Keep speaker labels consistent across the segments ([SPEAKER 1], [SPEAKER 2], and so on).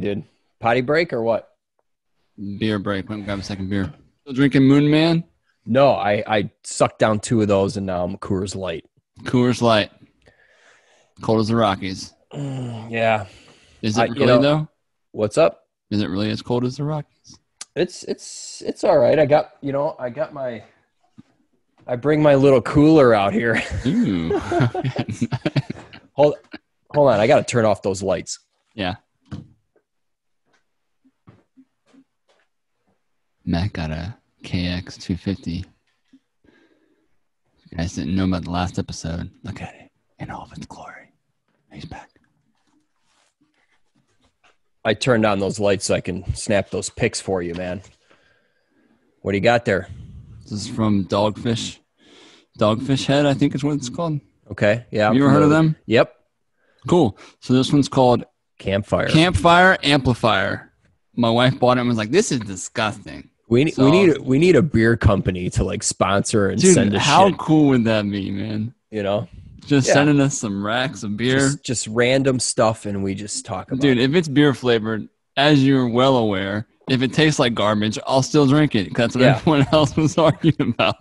[SPEAKER 1] dude. Potty break or what?
[SPEAKER 2] Beer break. Went and grab a second beer. Still drinking Moon Man?
[SPEAKER 1] No, I I sucked down two of those and now I'm um, Coors Light.
[SPEAKER 2] Coors Light. Cold as the Rockies.
[SPEAKER 1] Mm, yeah.
[SPEAKER 2] Is it
[SPEAKER 1] I- you
[SPEAKER 2] really
[SPEAKER 1] know-
[SPEAKER 2] though?
[SPEAKER 1] What's up?
[SPEAKER 2] Is it really as cold as the Rockies?
[SPEAKER 1] It's it's it's all right. I got you know I got my. I bring my little cooler out here.
[SPEAKER 2] Ooh.
[SPEAKER 1] hold hold on. I got to turn off those lights.
[SPEAKER 2] yeah. Matt got a KX 250. You guys didn't know about the last episode. Look at it in all of its glory. He's back.
[SPEAKER 1] I turned on those lights so I can snap those pics for you, man. What do you got there?
[SPEAKER 2] This is from Dogfish. Dogfish Head, I think is what it's called.
[SPEAKER 1] Okay. Yeah.
[SPEAKER 2] Have you ever heard of them?
[SPEAKER 1] Yep.
[SPEAKER 2] Cool. So this one's called
[SPEAKER 1] Campfire.
[SPEAKER 2] Campfire Amplifier. My wife bought it and was like, "This is disgusting."
[SPEAKER 1] We need
[SPEAKER 2] So-
[SPEAKER 1] we need we need a beer company to like sponsor and
[SPEAKER 2] Dude,
[SPEAKER 1] send us
[SPEAKER 2] how
[SPEAKER 1] shit.
[SPEAKER 2] cool would that be, man?
[SPEAKER 1] You know,
[SPEAKER 2] Just
[SPEAKER 1] Yeah.
[SPEAKER 2] sending us some racks of beer.
[SPEAKER 1] just, just random stuff, and we just talk about.
[SPEAKER 2] Dude,
[SPEAKER 1] it.
[SPEAKER 2] if it's beer flavored, as you're well aware, if it tastes like garbage, I'll still drink it. That's what
[SPEAKER 1] Yeah.
[SPEAKER 2] everyone else was arguing about.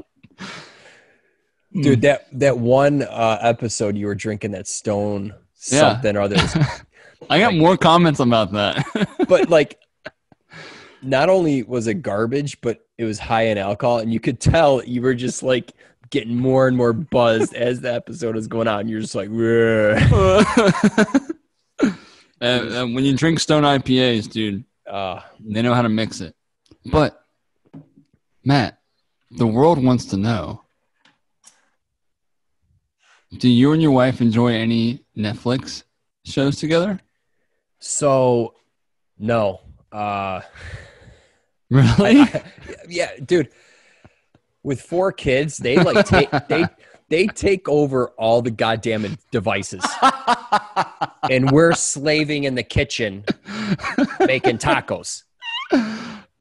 [SPEAKER 1] dude, that that one uh, episode you were drinking that Stone
[SPEAKER 2] Yeah.
[SPEAKER 1] something or other.
[SPEAKER 2] I got
[SPEAKER 1] Like-
[SPEAKER 2] more comments about that.
[SPEAKER 1] but like, not only was it garbage, but it was high in alcohol, and you could tell you were just like getting more and more buzzed as the episode was going on. You're just like, "Rrr."
[SPEAKER 2] and, and when you drink Stone IPAs, dude,
[SPEAKER 1] uh,
[SPEAKER 2] They know how to mix it. But Matt, the world wants to know. Do you and your wife enjoy any Netflix shows together?
[SPEAKER 1] so no, uh,
[SPEAKER 2] Really?
[SPEAKER 1] I- yeah, dude. With four kids, they like take they they take over all the goddamn devices, and we're slaving in the kitchen making tacos.
[SPEAKER 2] oh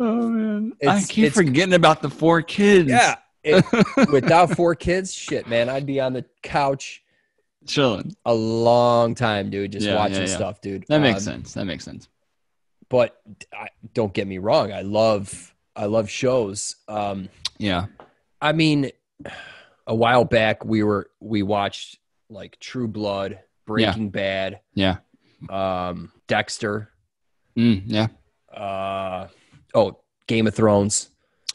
[SPEAKER 2] man. I
[SPEAKER 1] It's-
[SPEAKER 2] keep
[SPEAKER 1] it's-
[SPEAKER 2] forgetting about the four kids.
[SPEAKER 1] Yeah, it, without four kids, shit, man, I'd be on the couch
[SPEAKER 2] Chilling.
[SPEAKER 1] a long time, dude, just
[SPEAKER 2] Yeah,
[SPEAKER 1] watching
[SPEAKER 2] yeah, yeah.
[SPEAKER 1] stuff, dude.
[SPEAKER 2] That makes
[SPEAKER 1] Um,
[SPEAKER 2] sense. That makes sense.
[SPEAKER 1] But I, don't get me wrong, I love I love shows. Um,
[SPEAKER 2] Yeah.
[SPEAKER 1] I mean, a while back we were we watched like True Blood, Breaking Bad,
[SPEAKER 2] Yeah.
[SPEAKER 1] um, Dexter,
[SPEAKER 2] Mm, yeah.
[SPEAKER 1] uh, oh, Game of Thrones.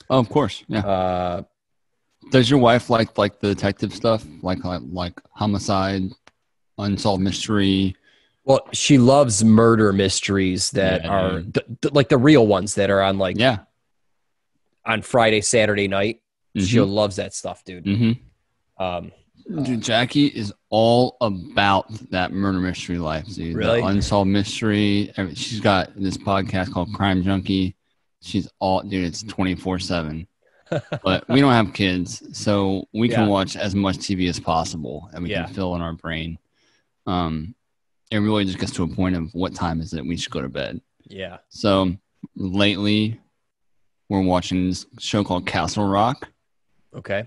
[SPEAKER 2] Oh, of course. Yeah.
[SPEAKER 1] Uh,
[SPEAKER 2] Does your wife like like the detective stuff, like like, like homicide, unsolved mystery?
[SPEAKER 1] Well, she loves murder mysteries that
[SPEAKER 2] Yeah,
[SPEAKER 1] are th- th- like the real ones that are on like
[SPEAKER 2] Yeah.
[SPEAKER 1] on Friday, Saturday night. She loves that stuff, dude.
[SPEAKER 2] Mm-hmm.
[SPEAKER 1] Um,
[SPEAKER 2] Dude, Jackie is all about that murder mystery life, dude.
[SPEAKER 1] Really?
[SPEAKER 2] The unsolved mystery. Every- She's got this podcast called Crime Junkie. She's all, dude, it's 24 7. But we don't have kids, so we can watch as much TV as possible and we
[SPEAKER 1] Yeah.
[SPEAKER 2] can fill in our brain. Um, it really just gets to a point of what time is it? We should go to bed.
[SPEAKER 1] yeah,
[SPEAKER 2] So lately, we're watching this show called Castle Rock
[SPEAKER 1] okay,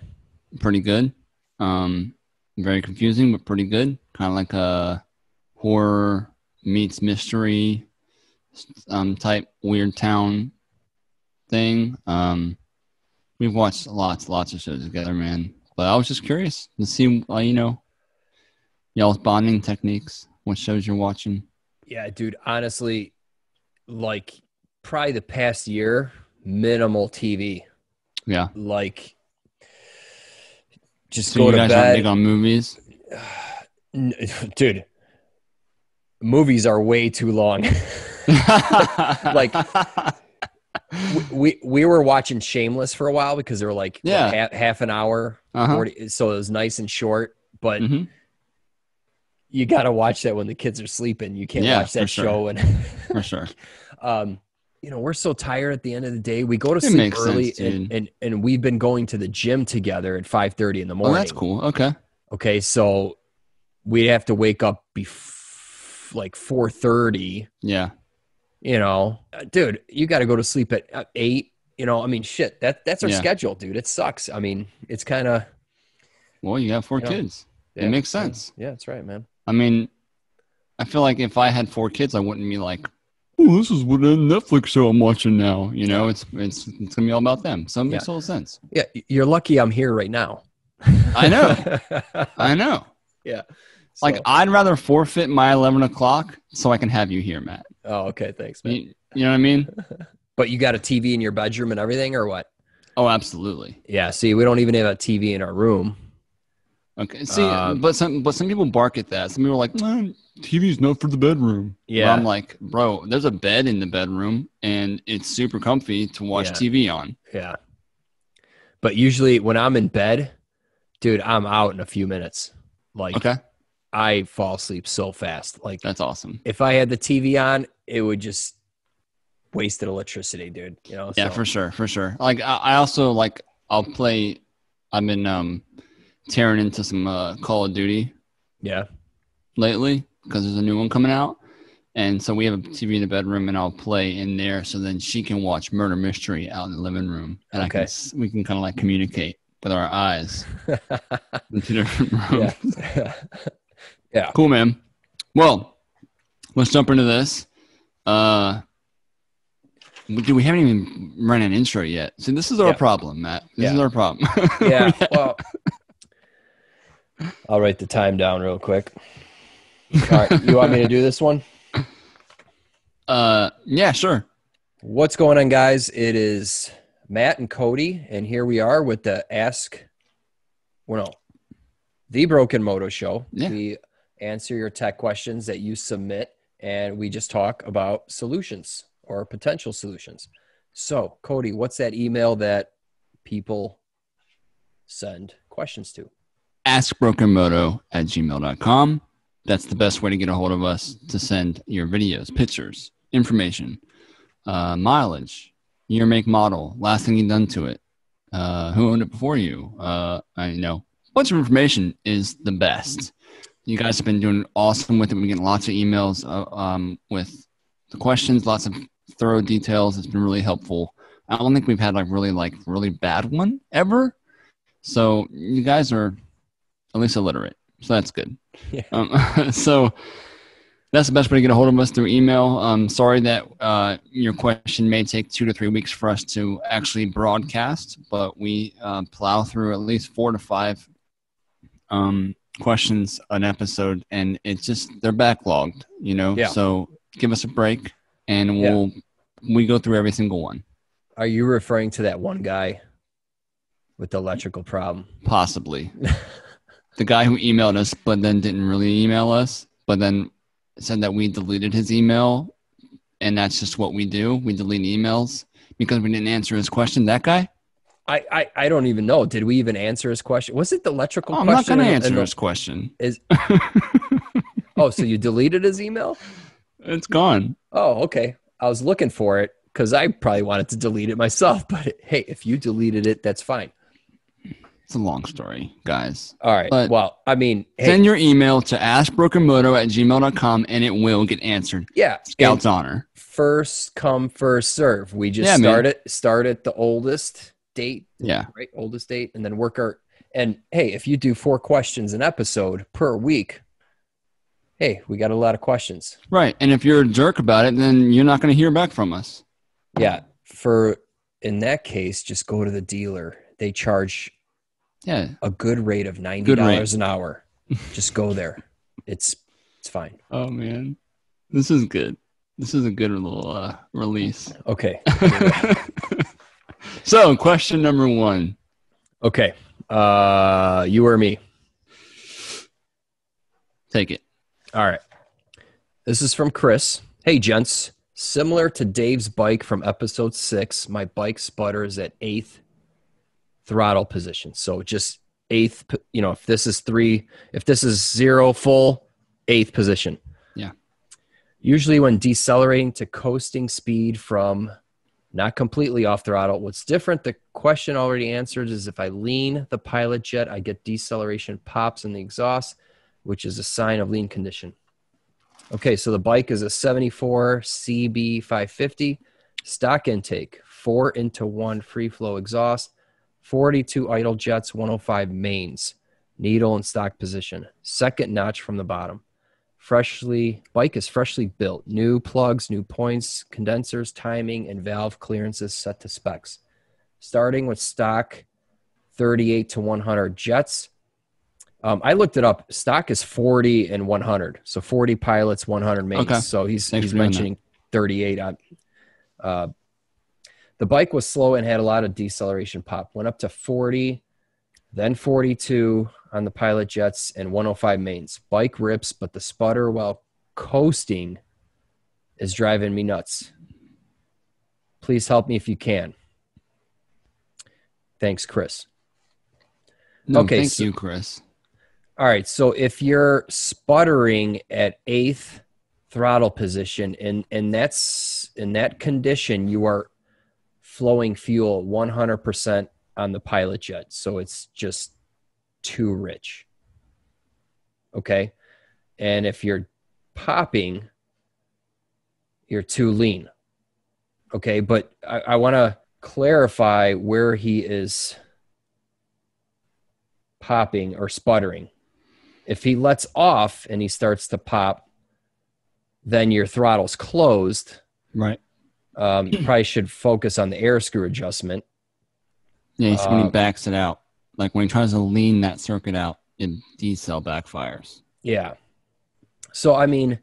[SPEAKER 2] pretty good. Um, very confusing, but pretty good. Kind of like a horror meets mystery um, type weird town thing. Um, we've watched lots, lots of shows together, man. But I was just curious to see, uh, you know, y'all's bonding techniques. What shows you're watching?
[SPEAKER 1] yeah, dude. Honestly, like probably the past year, minimal TV.
[SPEAKER 2] Yeah.
[SPEAKER 1] Like, just
[SPEAKER 2] So
[SPEAKER 1] go
[SPEAKER 2] you
[SPEAKER 1] to
[SPEAKER 2] guys aren't big
[SPEAKER 1] bed,
[SPEAKER 2] on movies?
[SPEAKER 1] Dude. Movies are way too long.
[SPEAKER 2] like,
[SPEAKER 1] we we were watching Shameless for a while because they were like what,
[SPEAKER 2] Yeah.
[SPEAKER 1] half, half an hour,
[SPEAKER 2] uh-huh.
[SPEAKER 1] 40, so it was nice and short. But
[SPEAKER 2] Mhm.
[SPEAKER 1] You got to watch that when the kids are sleeping. You can't
[SPEAKER 2] Yeah,
[SPEAKER 1] watch that
[SPEAKER 2] sure.
[SPEAKER 1] show and
[SPEAKER 2] for sure.
[SPEAKER 1] um, you know we're so tired at the end of the day. We go to
[SPEAKER 2] It
[SPEAKER 1] sleep early,
[SPEAKER 2] sense,
[SPEAKER 1] and, and and we've been going to the gym together at five thirty in the
[SPEAKER 2] Oh,
[SPEAKER 1] morning.
[SPEAKER 2] that's cool. Okay.
[SPEAKER 1] Okay, so we'd have to wake up bef- like four thirty.
[SPEAKER 2] Yeah.
[SPEAKER 1] You know, dude, you got to go to sleep at uh, eight. You know, I mean, shit. That that's our
[SPEAKER 2] Yeah.
[SPEAKER 1] schedule, dude. It sucks. I mean, it's kind of
[SPEAKER 2] Well, you got four
[SPEAKER 1] You know,
[SPEAKER 2] kids.
[SPEAKER 1] yeah,
[SPEAKER 2] it makes sense.
[SPEAKER 1] Yeah, that's right, man.
[SPEAKER 2] I mean, I feel like if I had four kids, I wouldn't be like, "Oh, this is what a Netflix show I'm watching now." You know, it's it's it's gonna be all about them. So it makes total sense.
[SPEAKER 1] Yeah, you're lucky I'm here right now.
[SPEAKER 2] I know. I know.
[SPEAKER 1] Yeah.
[SPEAKER 2] Like I'd rather forfeit my eleven o'clock so I can have you here, Matt.
[SPEAKER 1] oh, okay, thanks, man.
[SPEAKER 2] You, you know what I mean?
[SPEAKER 1] But you got a TV in your bedroom and everything, or what?
[SPEAKER 2] Oh, absolutely.
[SPEAKER 1] Yeah. See, we don't even have a TV in our room.
[SPEAKER 2] Okay. See,
[SPEAKER 1] Um,
[SPEAKER 2] but some but some people bark at that. Some people are like, "Man, TV's not for the bedroom." But
[SPEAKER 1] Yeah.
[SPEAKER 2] I'm like, bro, there's a bed in the bedroom, and it's super comfy to watch
[SPEAKER 1] Yeah.
[SPEAKER 2] TV on.
[SPEAKER 1] Yeah. But usually when I'm in bed, dude, I'm out in a few minutes. Like
[SPEAKER 2] Okay,
[SPEAKER 1] I fall asleep so fast. Like
[SPEAKER 2] that's awesome.
[SPEAKER 1] if I had the TV on, it would just wasted electricity, dude. You know?
[SPEAKER 2] Yeah,
[SPEAKER 1] so-
[SPEAKER 2] for sure, for sure. Like I, I also like I'll play. I'm in um tearing into some uh, Call of Duty
[SPEAKER 1] yeah.
[SPEAKER 2] lately because there's a new one coming out, and so we have a TV in the bedroom, and I'll play in there. So then she can watch Murder Mystery out in the living room, and I can we can kind of like communicate with our eyes different rooms.
[SPEAKER 1] yeah. yeah.
[SPEAKER 2] Cool, man. Well, let's jump into this. Uh, do we haven't even run an intro yet? See, this is our
[SPEAKER 1] Yeah.
[SPEAKER 2] problem, Matt. This is our problem.
[SPEAKER 1] Yeah. Well, I'll write the time down real quick. All right. You want me to do this one?
[SPEAKER 2] uh, yeah, sure.
[SPEAKER 1] What's going on, guys? It is Matt and Cody, and here we are with the Ask, well, no, the Broken Moto Show.
[SPEAKER 2] Yeah.
[SPEAKER 1] We answer your tech questions that you submit, and we just talk about solutions or potential solutions. So, Cody, what's that email that people send questions to?
[SPEAKER 2] Askbrokenmoto at gmail.com. That's the best way to get a hold of us to send your videos, pictures, information, uh, mileage, year, make, model, last thing you've done to it, uh, who owned it before you. Uh, I know a bunch of information is the best. You guys have been doing awesome with it. We're getting lots of emails uh, um, with the questions, lots of thorough details. It's been really helpful. I don't think we've had like really like really bad one ever. So you guys are at least illiterate. So that's good.
[SPEAKER 1] Yeah.
[SPEAKER 2] Um, so that's the best way to get a hold of us through email. Um, sorry that uh, your question may take two to three weeks for us to actually broadcast, but we uh, plow through at least four to five um, questions an episode, and it's just they're backlogged, you know.
[SPEAKER 1] Yeah.
[SPEAKER 2] So give us a break, and we'll we go through every single one,
[SPEAKER 1] Are you referring to that one guy with the electrical problem?
[SPEAKER 2] possibly. the guy who emailed us, but then didn't really email us, but then said that we deleted his email, and that's just what we do. We delete emails because we didn't answer his question. That guy?
[SPEAKER 1] I, I, I don't even know. Did we even answer his question? Was it the electrical
[SPEAKER 2] Oh, I'm not
[SPEAKER 1] question?
[SPEAKER 2] going to answer
[SPEAKER 1] and
[SPEAKER 2] his question.
[SPEAKER 1] Is oh, so you deleted his email?
[SPEAKER 2] It's gone.
[SPEAKER 1] Oh, okay. I was looking for it because I probably wanted to delete it myself. But hey, if you deleted it, that's fine.
[SPEAKER 2] It's a long story, guys.
[SPEAKER 1] All right.
[SPEAKER 2] But-
[SPEAKER 1] well, I mean, hey,
[SPEAKER 2] Send your email to askbrokenmoto at gmail.com and it will get answered.
[SPEAKER 1] yeah,
[SPEAKER 2] Scout's honor.
[SPEAKER 1] first come, first serve. We just
[SPEAKER 2] Yeah, man.
[SPEAKER 1] start it, start at the oldest date,
[SPEAKER 2] Yeah.
[SPEAKER 1] right? Oldest date, and then work our. And hey, if you do four questions an episode per week, hey, we got a lot of questions.
[SPEAKER 2] Right. And if you're a jerk about it, then you're not going to hear back from us.
[SPEAKER 1] Yeah. For in that case, just go to the dealer. They charge
[SPEAKER 2] Yeah.
[SPEAKER 1] a good rate of ninety dollars an hour. just go there. It's it's fine.
[SPEAKER 2] Oh, man. This is good. This is a good little uh, release.
[SPEAKER 1] Okay.
[SPEAKER 2] so, question number one.
[SPEAKER 1] Okay. Uh you or me?
[SPEAKER 2] Take it.
[SPEAKER 1] All right. This is from Chris. Hey, gents. Similar to Dave's bike from episode six, my bike sputters at eighth throttle position. So just eighth, you know, if this is three, if this is zero full, eighth position.
[SPEAKER 2] Yeah.
[SPEAKER 1] Usually when decelerating to coasting speed from not completely off throttle, what's different, the question already answered is if I lean the pilot jet, I get deceleration pops in the exhaust which is a sign of lean condition. Okay, so the bike is a 74 CB 550 stock intake, four into one free flow exhaust, 42 idle jets, 105 mains, needle and stock position, second notch from the bottom, freshly bike is freshly built. New plugs, new points, condensers, timing, and valve clearances set to specs. Starting with stock 38 to 100 jets. Um, I looked it up. Stock is 40 and 100. So 40 pilots, 100 mains.
[SPEAKER 2] Okay.
[SPEAKER 1] So he's
[SPEAKER 2] Thanks
[SPEAKER 1] he's mentioning 38 on uh, the bike was slow and had a lot of deceleration pop. Went up to 40, then 42 on the pilot jets and 105 mains. Bike rips, but the sputter while coasting is driving me nuts. Please help me if you can. Thanks, Chris.
[SPEAKER 2] No,
[SPEAKER 1] Okay,
[SPEAKER 2] thank
[SPEAKER 1] so-
[SPEAKER 2] you, Chris.
[SPEAKER 1] All right. So if you're sputtering at eighth throttle position and and that's in that condition, you are flowing fuel 100% on the pilot jet. So it's just too rich. Okay. And if you're popping, you're too lean. Okay. But I, I want to clarify where he is popping or sputtering. If he lets off and he starts to pop, then your throttle's closed.
[SPEAKER 2] Right.
[SPEAKER 1] Um, you probably should focus on the air screw adjustment.
[SPEAKER 2] Yeah, he's when he
[SPEAKER 1] Uh,
[SPEAKER 2] backs it out. Like when he tries to lean that circuit out, it decel backfires.
[SPEAKER 1] Yeah. So I mean,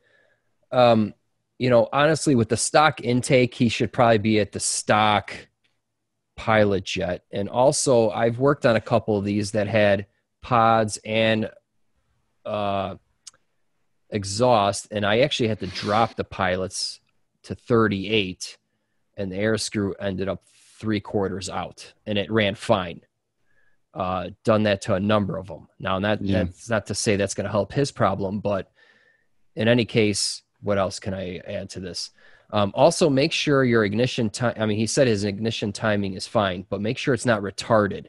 [SPEAKER 1] um, you know, honestly, with the stock intake, he should probably be at the stock pilot jet. And also, I've worked on a couple of these that had pods and uh, exhaust, and I actually had to drop the pilots to 38, and the air screw ended up three quarters out, and it ran fine. Uh, done that to a number of them. Now, that
[SPEAKER 2] Yeah.
[SPEAKER 1] that's not to say that's going to help his problem, but in any case, what else can I add to this? Um, also, make sure your ignition time. I mean, he said his ignition timing is fine, but make sure it's not retarded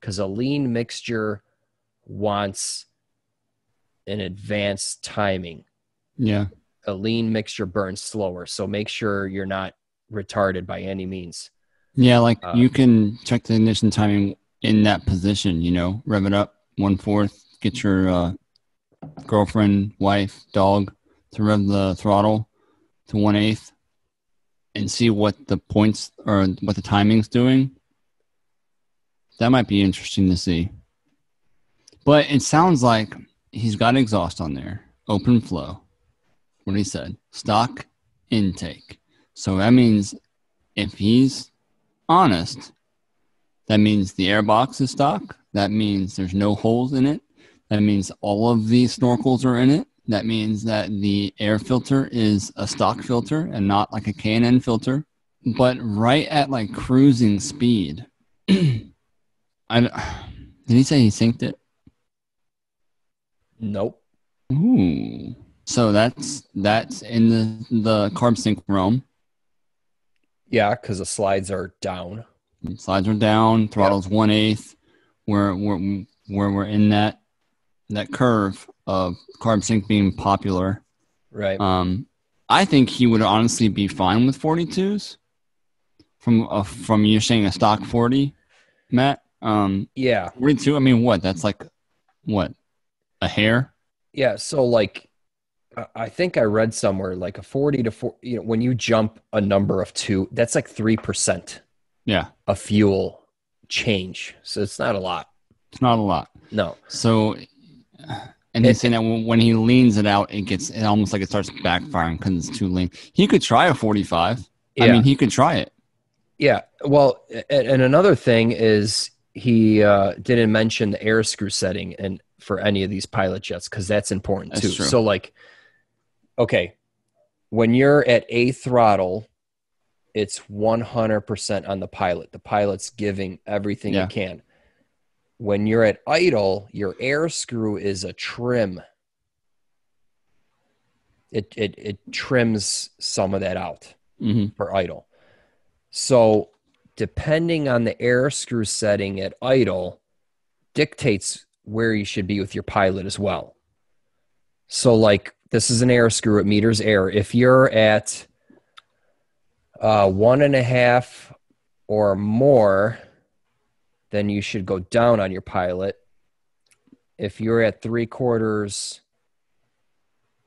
[SPEAKER 1] because a lean mixture wants an advanced timing.
[SPEAKER 2] Yeah.
[SPEAKER 1] A lean mixture burns slower, so make sure you're not retarded by any means.
[SPEAKER 2] Yeah, like
[SPEAKER 1] Uh,
[SPEAKER 2] you can check the ignition timing in that position, you know, rev it up one fourth, get your uh, girlfriend, wife, dog to rev the throttle to one eighth and see what the points or what the timing's doing. That might be interesting to see. But it sounds like he's got exhaust on there, open flow. What he said, stock intake. So that means if he's honest, that means the airbox is stock. That means there's no holes in it. That means all of the snorkels are in it. That means that the air filter is a stock filter and not like a K&N filter. But right at like cruising speed, I did he say he synced it?
[SPEAKER 1] Nope.
[SPEAKER 2] Ooh. So that's that's in the the carb sync realm.
[SPEAKER 1] Yeah, because the slides are down.
[SPEAKER 2] Slides are down, throttle's one eighth. We're we're where we're in that that curve of carb sync being popular.
[SPEAKER 1] Right.
[SPEAKER 2] Um, I think he would honestly be fine with 42s. From uh, from you saying a stock 40, Matt. Um,
[SPEAKER 1] yeah.
[SPEAKER 2] 42. I mean, what? That's like what a hair.
[SPEAKER 1] Yeah. So like, I- think I read somewhere like a forty to four. You know, when you jump a number of two, that's like three percent
[SPEAKER 2] Yeah,
[SPEAKER 1] of fuel change. So it's not a lot.
[SPEAKER 2] it's not a lot.
[SPEAKER 1] No.
[SPEAKER 2] So, and he's saying that when when he leans it out, it gets it almost like it starts backfiring because it's too lean. He could try a 45.
[SPEAKER 1] Yeah.
[SPEAKER 2] I mean, he could try it.
[SPEAKER 1] Yeah. Well, and another thing is he uh, didn't mention the air screw setting and for any of these pilot jets because that's important
[SPEAKER 2] That's
[SPEAKER 1] too.
[SPEAKER 2] true.
[SPEAKER 1] So like, okay, when you're at a throttle, it's 100% on the pilot. The pilot's giving everything
[SPEAKER 2] Yeah.
[SPEAKER 1] can. When you're at idle, your air screw is a trim. It it it trims some of that out
[SPEAKER 2] hmm
[SPEAKER 1] for idle. So, depending on the air screw setting at idle, dictates where you should be with your pilot as well. So, like this is an air screw, it meters air. If you're at uh, one and a half or more, then you should go down on your pilot. If you're at three quarters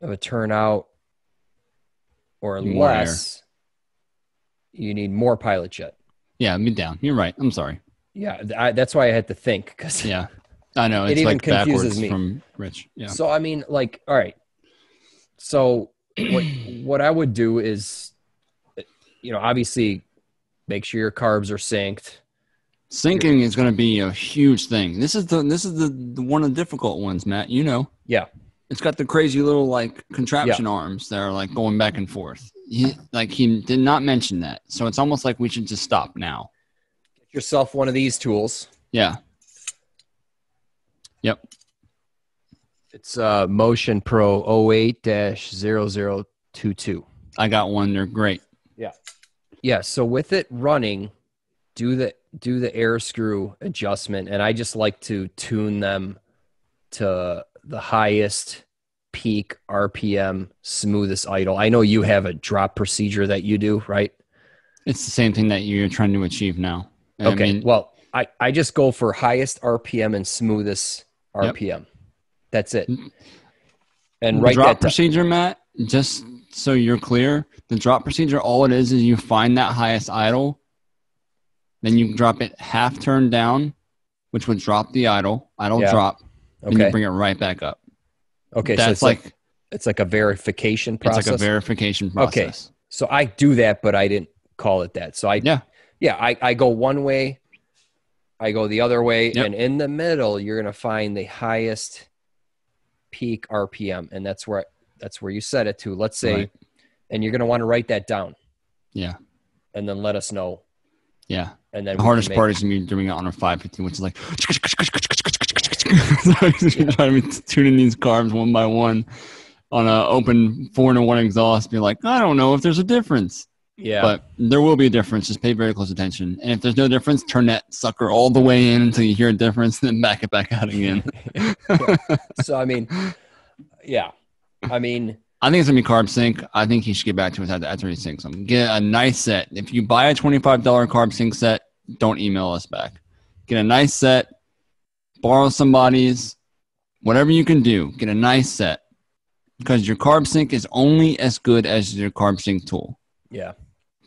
[SPEAKER 1] of a turnout or
[SPEAKER 2] More air.
[SPEAKER 1] less, you need more pilot jet.
[SPEAKER 2] Yeah, me down. You're right. I'm sorry.
[SPEAKER 1] Yeah, I, that's why I had to think because
[SPEAKER 2] Yeah, I know
[SPEAKER 1] It even
[SPEAKER 2] like
[SPEAKER 1] confuses
[SPEAKER 2] backwards
[SPEAKER 1] me.
[SPEAKER 2] from Rich. Yeah,
[SPEAKER 1] So I mean, like, all right. So what what I would do is, you know, obviously, make sure your carbs are synced.
[SPEAKER 2] syncing is going to be a huge thing. This is the this is the, the one of the difficult ones, Matt. You know.
[SPEAKER 1] Yeah.
[SPEAKER 2] It's got the crazy little like contraption arms that are like going back and forth. He, like he did not mention that, so it's almost like we should just stop now.
[SPEAKER 1] Get yourself one of these tools.
[SPEAKER 2] Yeah. Yep.
[SPEAKER 1] It's uh, Motion Pro 08-0022.
[SPEAKER 2] I got one. They're great.
[SPEAKER 1] Yeah. Yeah. So with it running, do the do the air screw adjustment, and I just like to tune them to the highest peak RPM, smoothest idle. I know you have a drop procedure that you do, right?
[SPEAKER 2] It's the same thing that you're trying to achieve now. I
[SPEAKER 1] Okay.
[SPEAKER 2] mean,
[SPEAKER 1] well, I, I just go for highest RPM and smoothest
[SPEAKER 2] Yep.
[SPEAKER 1] That's it. Mm.
[SPEAKER 2] And
[SPEAKER 1] right.
[SPEAKER 2] drop procedure, Matt, just so you're clear, the drop procedure, all it is is you find that highest idle, then you drop it half turned down, which would drop the idle, idle
[SPEAKER 1] Yeah.
[SPEAKER 2] drop, and you bring it right back up.
[SPEAKER 1] Okay. so it's like,
[SPEAKER 2] like,
[SPEAKER 1] it's like a verification process.
[SPEAKER 2] it's like a verification process. Okay.
[SPEAKER 1] so I do that, but I didn't call it that. So I
[SPEAKER 2] Yeah.
[SPEAKER 1] yeah, I, I go one way, I go the other way,
[SPEAKER 2] Yep.
[SPEAKER 1] and in the middle, you're gonna find the highest peak RPM, and that's where that's where you set it to. Let's say,
[SPEAKER 2] Right.
[SPEAKER 1] and you're gonna want to write that down,
[SPEAKER 2] Yeah.
[SPEAKER 1] and then let us know,
[SPEAKER 2] Yeah.
[SPEAKER 1] and then
[SPEAKER 2] The hardest part is me doing it on a 515, which is like trying to be tuning these carbs one by one on a open four to one exhaust. Be like, I don't know if there's a difference,
[SPEAKER 1] yeah,
[SPEAKER 2] but there will be a difference. Just pay very close attention. And if there's no difference, turn that sucker all the way in until you hear a difference, then back it back out again.
[SPEAKER 1] so I mean, yeah, I mean,
[SPEAKER 2] I think it's gonna be carb sync. I think he should get back to us after, after he syncs them. Get a nice set. If you buy a twenty-five dollar carb sync set, don't email us back. Get a nice set. Borrow somebody's. Whatever you can do, get a nice set. Because your carb sync is only as good as your carb sync tool.
[SPEAKER 1] yeah,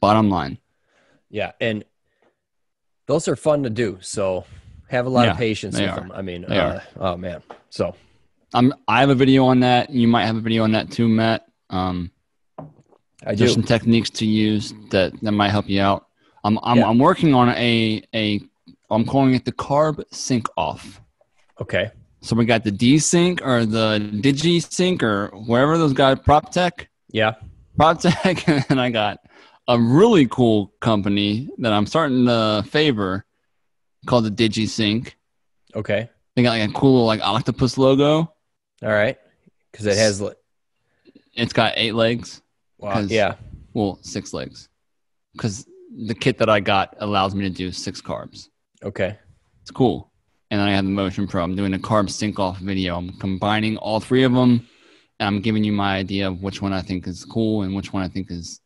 [SPEAKER 2] Bottom line.
[SPEAKER 1] yeah, and those are fun to do. So have a lot of patience with
[SPEAKER 2] are.
[SPEAKER 1] them. I mean, uh, oh man, so
[SPEAKER 2] I'm, I have a video on that. You might have a video on that too, Matt. Um,
[SPEAKER 1] I
[SPEAKER 2] there's
[SPEAKER 1] do.
[SPEAKER 2] some techniques to use that, that might help you out. I'm, I'm,
[SPEAKER 1] Yeah.
[SPEAKER 2] I'm working on a, a, I'm calling it the carb sync off.
[SPEAKER 1] Okay.
[SPEAKER 2] So we got the D Sync or the Digi Sync or wherever those guys, Prop Tech,
[SPEAKER 1] Yeah.
[SPEAKER 2] Prop Tech, and I got a really cool company that I'm starting to favor called the Digi Sync.
[SPEAKER 1] Okay.
[SPEAKER 2] They got like a cool like octopus logo.
[SPEAKER 1] All right. Because it has.
[SPEAKER 2] It's got eight legs,
[SPEAKER 1] Wow. Yeah.
[SPEAKER 2] well, six legs, because the kit that I got allows me to do six carbs.
[SPEAKER 1] Okay.
[SPEAKER 2] It's cool. And then I have the Motion Pro. I'm doing a carb sync off video. I'm combining all three of them, and I'm giving you my idea of which one I think is cool and which one I think is,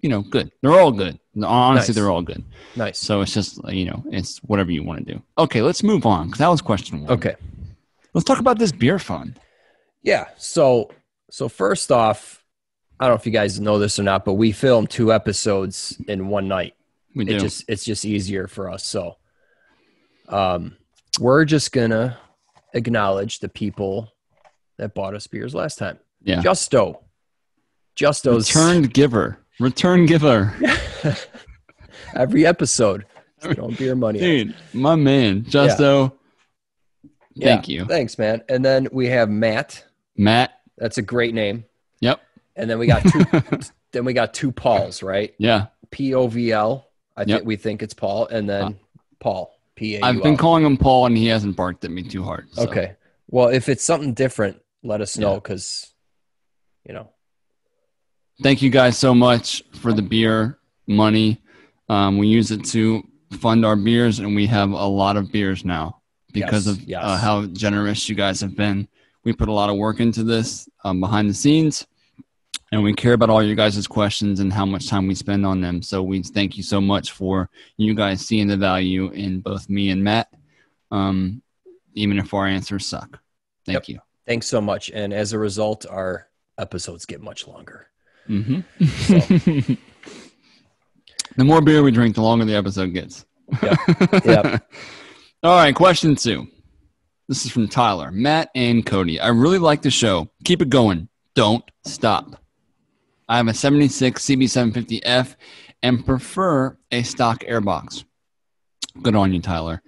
[SPEAKER 2] you know, good. They're all good. Honestly,
[SPEAKER 1] Nice.
[SPEAKER 2] they're all good.
[SPEAKER 1] Nice.
[SPEAKER 2] So it's just you know, it's whatever you want to do. Okay, let's move on because that was question one.
[SPEAKER 1] Okay.
[SPEAKER 2] let's talk about this beer fund.
[SPEAKER 1] Yeah. So so first off, I don't know if you guys know this or not, but we filmed two episodes in one night.
[SPEAKER 2] We do.
[SPEAKER 1] It just it's just easier for us. So um we're just gonna acknowledge the people that bought us beers last time.
[SPEAKER 2] yeah.
[SPEAKER 1] Justo. Justo's
[SPEAKER 2] Returned giver. Return giver.
[SPEAKER 1] every episode. don't be your money.
[SPEAKER 2] Dude, my man, Justo. Thank
[SPEAKER 1] Yeah.
[SPEAKER 2] you.
[SPEAKER 1] Thanks, man. And then we have Matt.
[SPEAKER 2] Matt.
[SPEAKER 1] That's a great name.
[SPEAKER 2] Yep.
[SPEAKER 1] And then we got two then we got two Pauls, right?
[SPEAKER 2] Yeah.
[SPEAKER 1] P O V L. I
[SPEAKER 2] Yep.
[SPEAKER 1] think we think it's Paul, and then
[SPEAKER 2] Uh,
[SPEAKER 1] Paul. P A.
[SPEAKER 2] I've been calling him Paul and he hasn't barked at me too hard. so.
[SPEAKER 1] Okay. Well, if it's something different, let us know
[SPEAKER 2] Yeah.
[SPEAKER 1] because, you know,
[SPEAKER 2] Thank you guys so much for the beer money. Um, we use it to fund our beers and we have a lot of beers now because
[SPEAKER 1] Yes,
[SPEAKER 2] of
[SPEAKER 1] yes.
[SPEAKER 2] Uh, how generous you guys have been. We put a lot of work into this um, behind the scenes and we care about all your guys' questions and how much time we spend on them. So we thank you so much for you guys seeing the value in both me and Matt, um, even if our answers suck. Thank you.
[SPEAKER 1] Thanks so much. And as a result, our episodes get much longer.
[SPEAKER 2] hmm the more beer we drink, the longer the episode gets.
[SPEAKER 1] Yep.
[SPEAKER 2] All right, question two. This is from Tyler, Matt, and Cody. I really like the show. Keep it going. Don't stop. I have a 76 CB750F and prefer a stock airbox. Good on you, Tyler.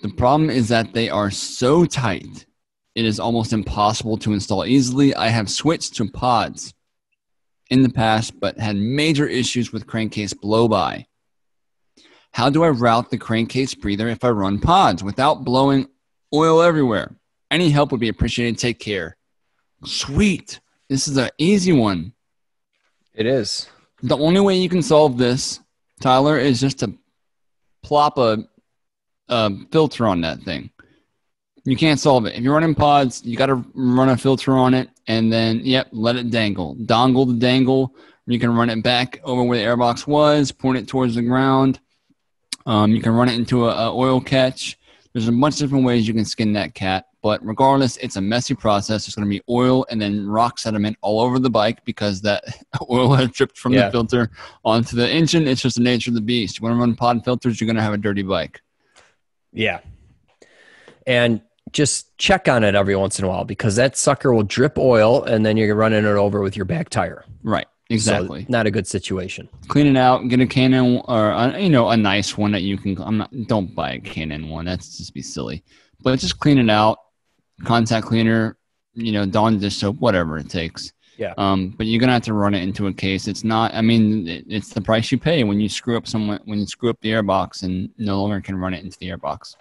[SPEAKER 2] The problem is that they are so tight, it is almost impossible to install easily. I have switched to pods in the past, but had major issues with crankcase blow by. How do I route the crankcase breather if I run pods without blowing oil everywhere? Any help would be appreciated. Take care. Sweet. This is an easy one.
[SPEAKER 1] It is.
[SPEAKER 2] The only way you can solve this, Tyler, is just to plop a, a filter on that thing. You can't solve it. If you're running pods, you got to run a filter on it and then, yep, let it dangle. Dongle the dangle. You can run it back over where the airbox was, point it towards the ground. Um, you can run it into a, a oil catch. There's a bunch of different ways you can skin that cat, but regardless, it's a messy process. There's going to be oil and then rock sediment all over the bike because that oil has dripped from
[SPEAKER 1] Yeah.
[SPEAKER 2] the filter onto the engine. It's just the nature of the beast. You want to run pod filters, you're going to have a dirty bike.
[SPEAKER 1] Yeah. And just check on it every once in a while because that sucker will drip oil and then you're running it over with your back tire.
[SPEAKER 2] Right.
[SPEAKER 1] So
[SPEAKER 2] Exactly.
[SPEAKER 1] not a good situation.
[SPEAKER 2] Clean it out. Get a K&N or a, you know a nice one that you can. I'm not. Don't buy a K&N one. That's just be silly. But just clean it out. Contact cleaner. You know, Dawn dish soap, whatever it takes.
[SPEAKER 1] Yeah.
[SPEAKER 2] Um, but you're gonna have to run it into a case. It's not. I mean, it, it's the price you pay when you screw up someone when you screw up the airbox and no longer can run it into the airbox.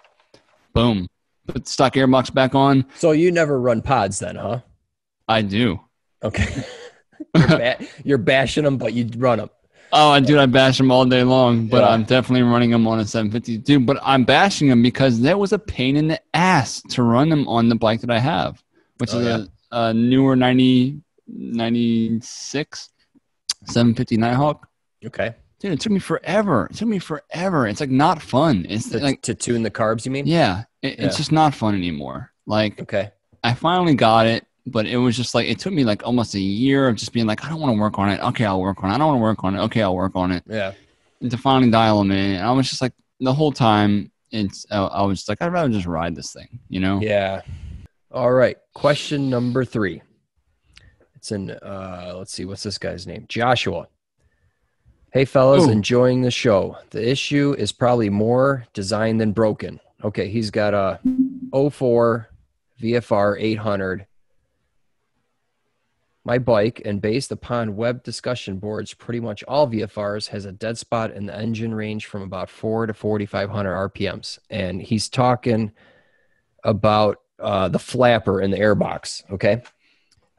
[SPEAKER 2] Boom. Put the stock airbox back on.
[SPEAKER 1] So you never run pods then, huh?
[SPEAKER 2] I do.
[SPEAKER 1] Okay. you're, ba- you're bashing them, but you run them.
[SPEAKER 2] Oh, dude, I bash them all day long, but
[SPEAKER 1] Yeah.
[SPEAKER 2] I'm definitely running them on a 750. Dude, but I'm bashing them because that was a pain in the ass to run them on the bike that I have, which
[SPEAKER 1] Oh,
[SPEAKER 2] is
[SPEAKER 1] yeah.
[SPEAKER 2] a, a newer 90, 96 750 Nighthawk.
[SPEAKER 1] Okay.
[SPEAKER 2] Dude, it took me forever. It took me forever. It's like not fun. It's
[SPEAKER 1] To,
[SPEAKER 2] like,
[SPEAKER 1] to tune the carbs, you mean?
[SPEAKER 2] yeah, it,
[SPEAKER 1] Yeah.
[SPEAKER 2] it's just not fun anymore. Like,
[SPEAKER 1] Okay.
[SPEAKER 2] I finally got it, but it was just like, it took me like almost a year of just being like, I don't want to work on it. Okay, I'll work on it. I don't want to work on it. Okay, I'll work on it.
[SPEAKER 1] Yeah.
[SPEAKER 2] and to finally dial them in. And I was just like, the whole time, it's I, I was just like, I'd rather just ride this thing, you know?
[SPEAKER 1] Yeah. All right. Question number three. It's in, uh, let's see, what's this guy's name? Joshua. Hey, fellas,
[SPEAKER 2] Ooh.
[SPEAKER 1] enjoying the show. The issue is probably more design than broken. Okay, he's got a 04 VFR 800. My bike, and based upon web discussion boards, pretty much all VFRs has a dead spot in the engine range from about four to 4,500 RPMs. And he's talking about uh, the flapper in the airbox. Okay.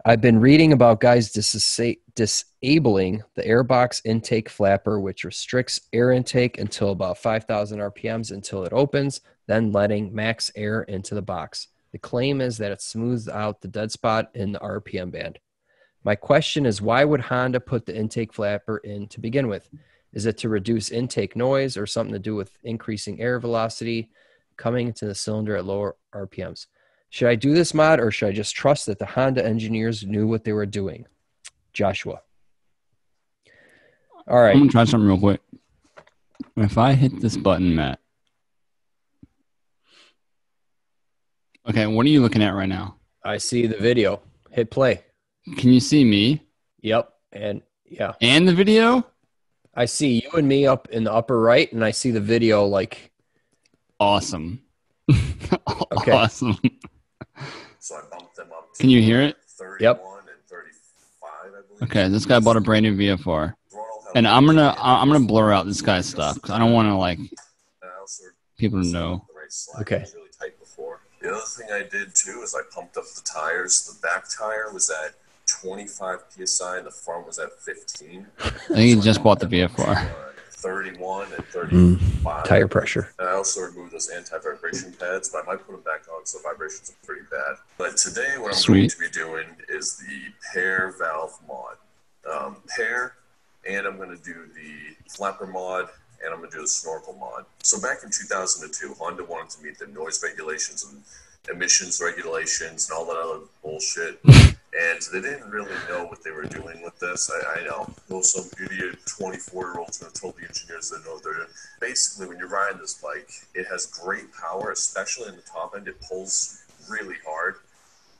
[SPEAKER 1] I've been reading about guys disa- disabling the airbox intake flapper, which restricts air intake until about 5,000 RPMs until it opens, then letting max air into the box. The claim is that it smooths out the dead spot in the RPM band. My question is why would Honda put the intake flapper in to begin with? Is it to reduce intake noise or something to do with increasing air velocity coming into the cylinder at lower RPMs? Should I do this mod or should I just trust that the Honda engineers knew what they were doing? Joshua. All right.
[SPEAKER 2] I'm gonna try something real quick. If I hit this button, Matt. Okay, what are you looking at right now?
[SPEAKER 1] I see the video. Hit play.
[SPEAKER 2] Can you see me
[SPEAKER 1] Yep. And yeah,
[SPEAKER 2] and the video?
[SPEAKER 1] I see you and me up in the upper right, and I see the video like,
[SPEAKER 2] Awesome.
[SPEAKER 1] Okay.
[SPEAKER 2] Awesome.
[SPEAKER 3] So I bumped them up to
[SPEAKER 2] Can you hear it?
[SPEAKER 3] 31
[SPEAKER 1] Yep.
[SPEAKER 3] and 35, I believe.
[SPEAKER 2] Okay, this guy bought a brand new VFR, and I'm gonna I'm gonna blur out this guy's stuff 'cause I don't want to like people to know.
[SPEAKER 3] the right slide
[SPEAKER 1] Okay.
[SPEAKER 3] really tight before. The other thing I did too is I pumped up the tires. The back tire was at 25 psi, and the front was at 15.
[SPEAKER 2] I think he just bought the VFR.
[SPEAKER 3] Uh, 31 and 35.
[SPEAKER 1] tire pressure.
[SPEAKER 3] And I also removed those anti-vibration pads, but I might put them back on, so vibrations are pretty bad. But today, what I'm going to be doing is the pair valve mod. Um, pair, and I'm going to do the flapper mod, and I'm going to do the snorkel mod. So back in 2002, Honda wanted to meet the noise regulations and emissions regulations and all that other bullshit. and they didn't really know what they were doing with this. I, I know. No, some idiot 24 year old's going to tell the engineers they know what they're doing. Basically, when you're riding this bike, it has great power, especially in the top end. It pulls really hard.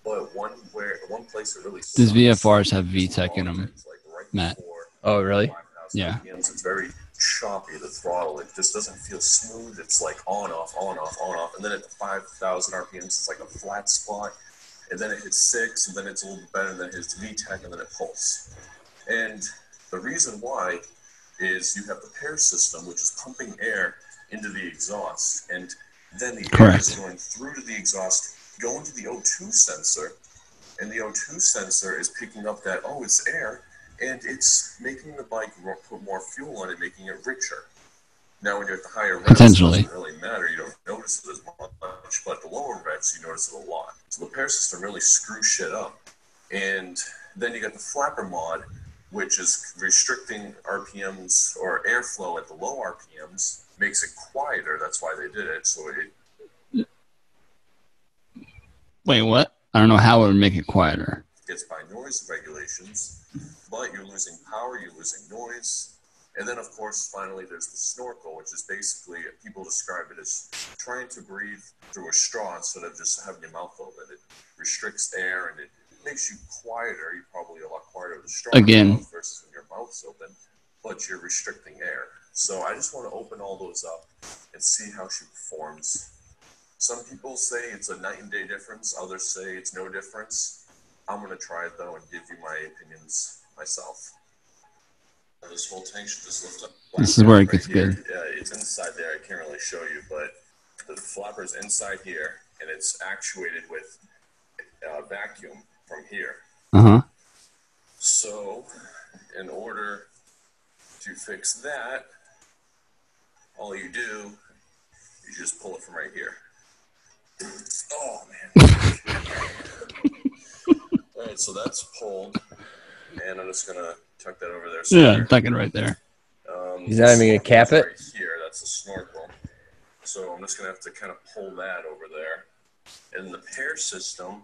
[SPEAKER 3] But one where one place it really
[SPEAKER 2] These VFRs have
[SPEAKER 3] is
[SPEAKER 2] VTEC in them.
[SPEAKER 3] like right
[SPEAKER 2] Matt.
[SPEAKER 1] Oh, really?
[SPEAKER 2] Yeah.
[SPEAKER 3] RPMs, It's very choppy, the throttle. It just doesn't feel smooth. It's like on, off, on, off, on, off. And then at 5,000 RPMs, it's like a flat spot. And then it hits six, and then it's a little bit better, and then it hits VTEC, and then it pulls. And the reason why is you have the pair system, which is pumping air into the exhaust. And then the air is going through to the exhaust, going to the O2 sensor. And the O2 sensor is picking up that, oh, it's air, and it's making the bike put more fuel on it, making it richer. Now, when you're at the higher revs,
[SPEAKER 2] Potentially.
[SPEAKER 3] it doesn't really matter. You don't notice it as much, but the lower revs, you notice it a lot. So the pair system really screws shit up. And then you got the flapper mod, which is restricting RPMs or airflow at the low RPMs, makes it quieter. That's why they did it. So it
[SPEAKER 2] Wait, what? I don't know how it would make it quieter.
[SPEAKER 3] It's by noise regulations, but you're losing power, you're losing noise. And then, of course, finally, there's the snorkel, which is basically, people describe it as trying to breathe through a straw instead of just having your mouth open. It restricts air and it makes you quieter. You're probably a lot quieter with a straw
[SPEAKER 2] Again.
[SPEAKER 3] versus when your mouth's open, but you're restricting air. So I just want to open all those up and see how she performs. Some people say it's a night and day difference, others say it's no difference. I'm gonna try it though and give you my opinions myself. This whole tank should just lift up.
[SPEAKER 2] This is where it gets
[SPEAKER 3] here.
[SPEAKER 2] good.
[SPEAKER 3] Yeah, it's inside there. I can't really show you, but the flapper's inside here, and it's actuated with uh, vacuum from here.
[SPEAKER 2] Uh huh.
[SPEAKER 3] So, in order to fix that, all you do is just pull it from right here. Oh man! all right, so that's pulled, and I'm just gonna tuck that over there.
[SPEAKER 2] Yeah,
[SPEAKER 3] somewhere.
[SPEAKER 2] tuck it right there.
[SPEAKER 3] Um,
[SPEAKER 1] He's not even gonna cap it?
[SPEAKER 3] Right here, that's the snorkel. So I'm just gonna have to kind of pull that over there. And the pair system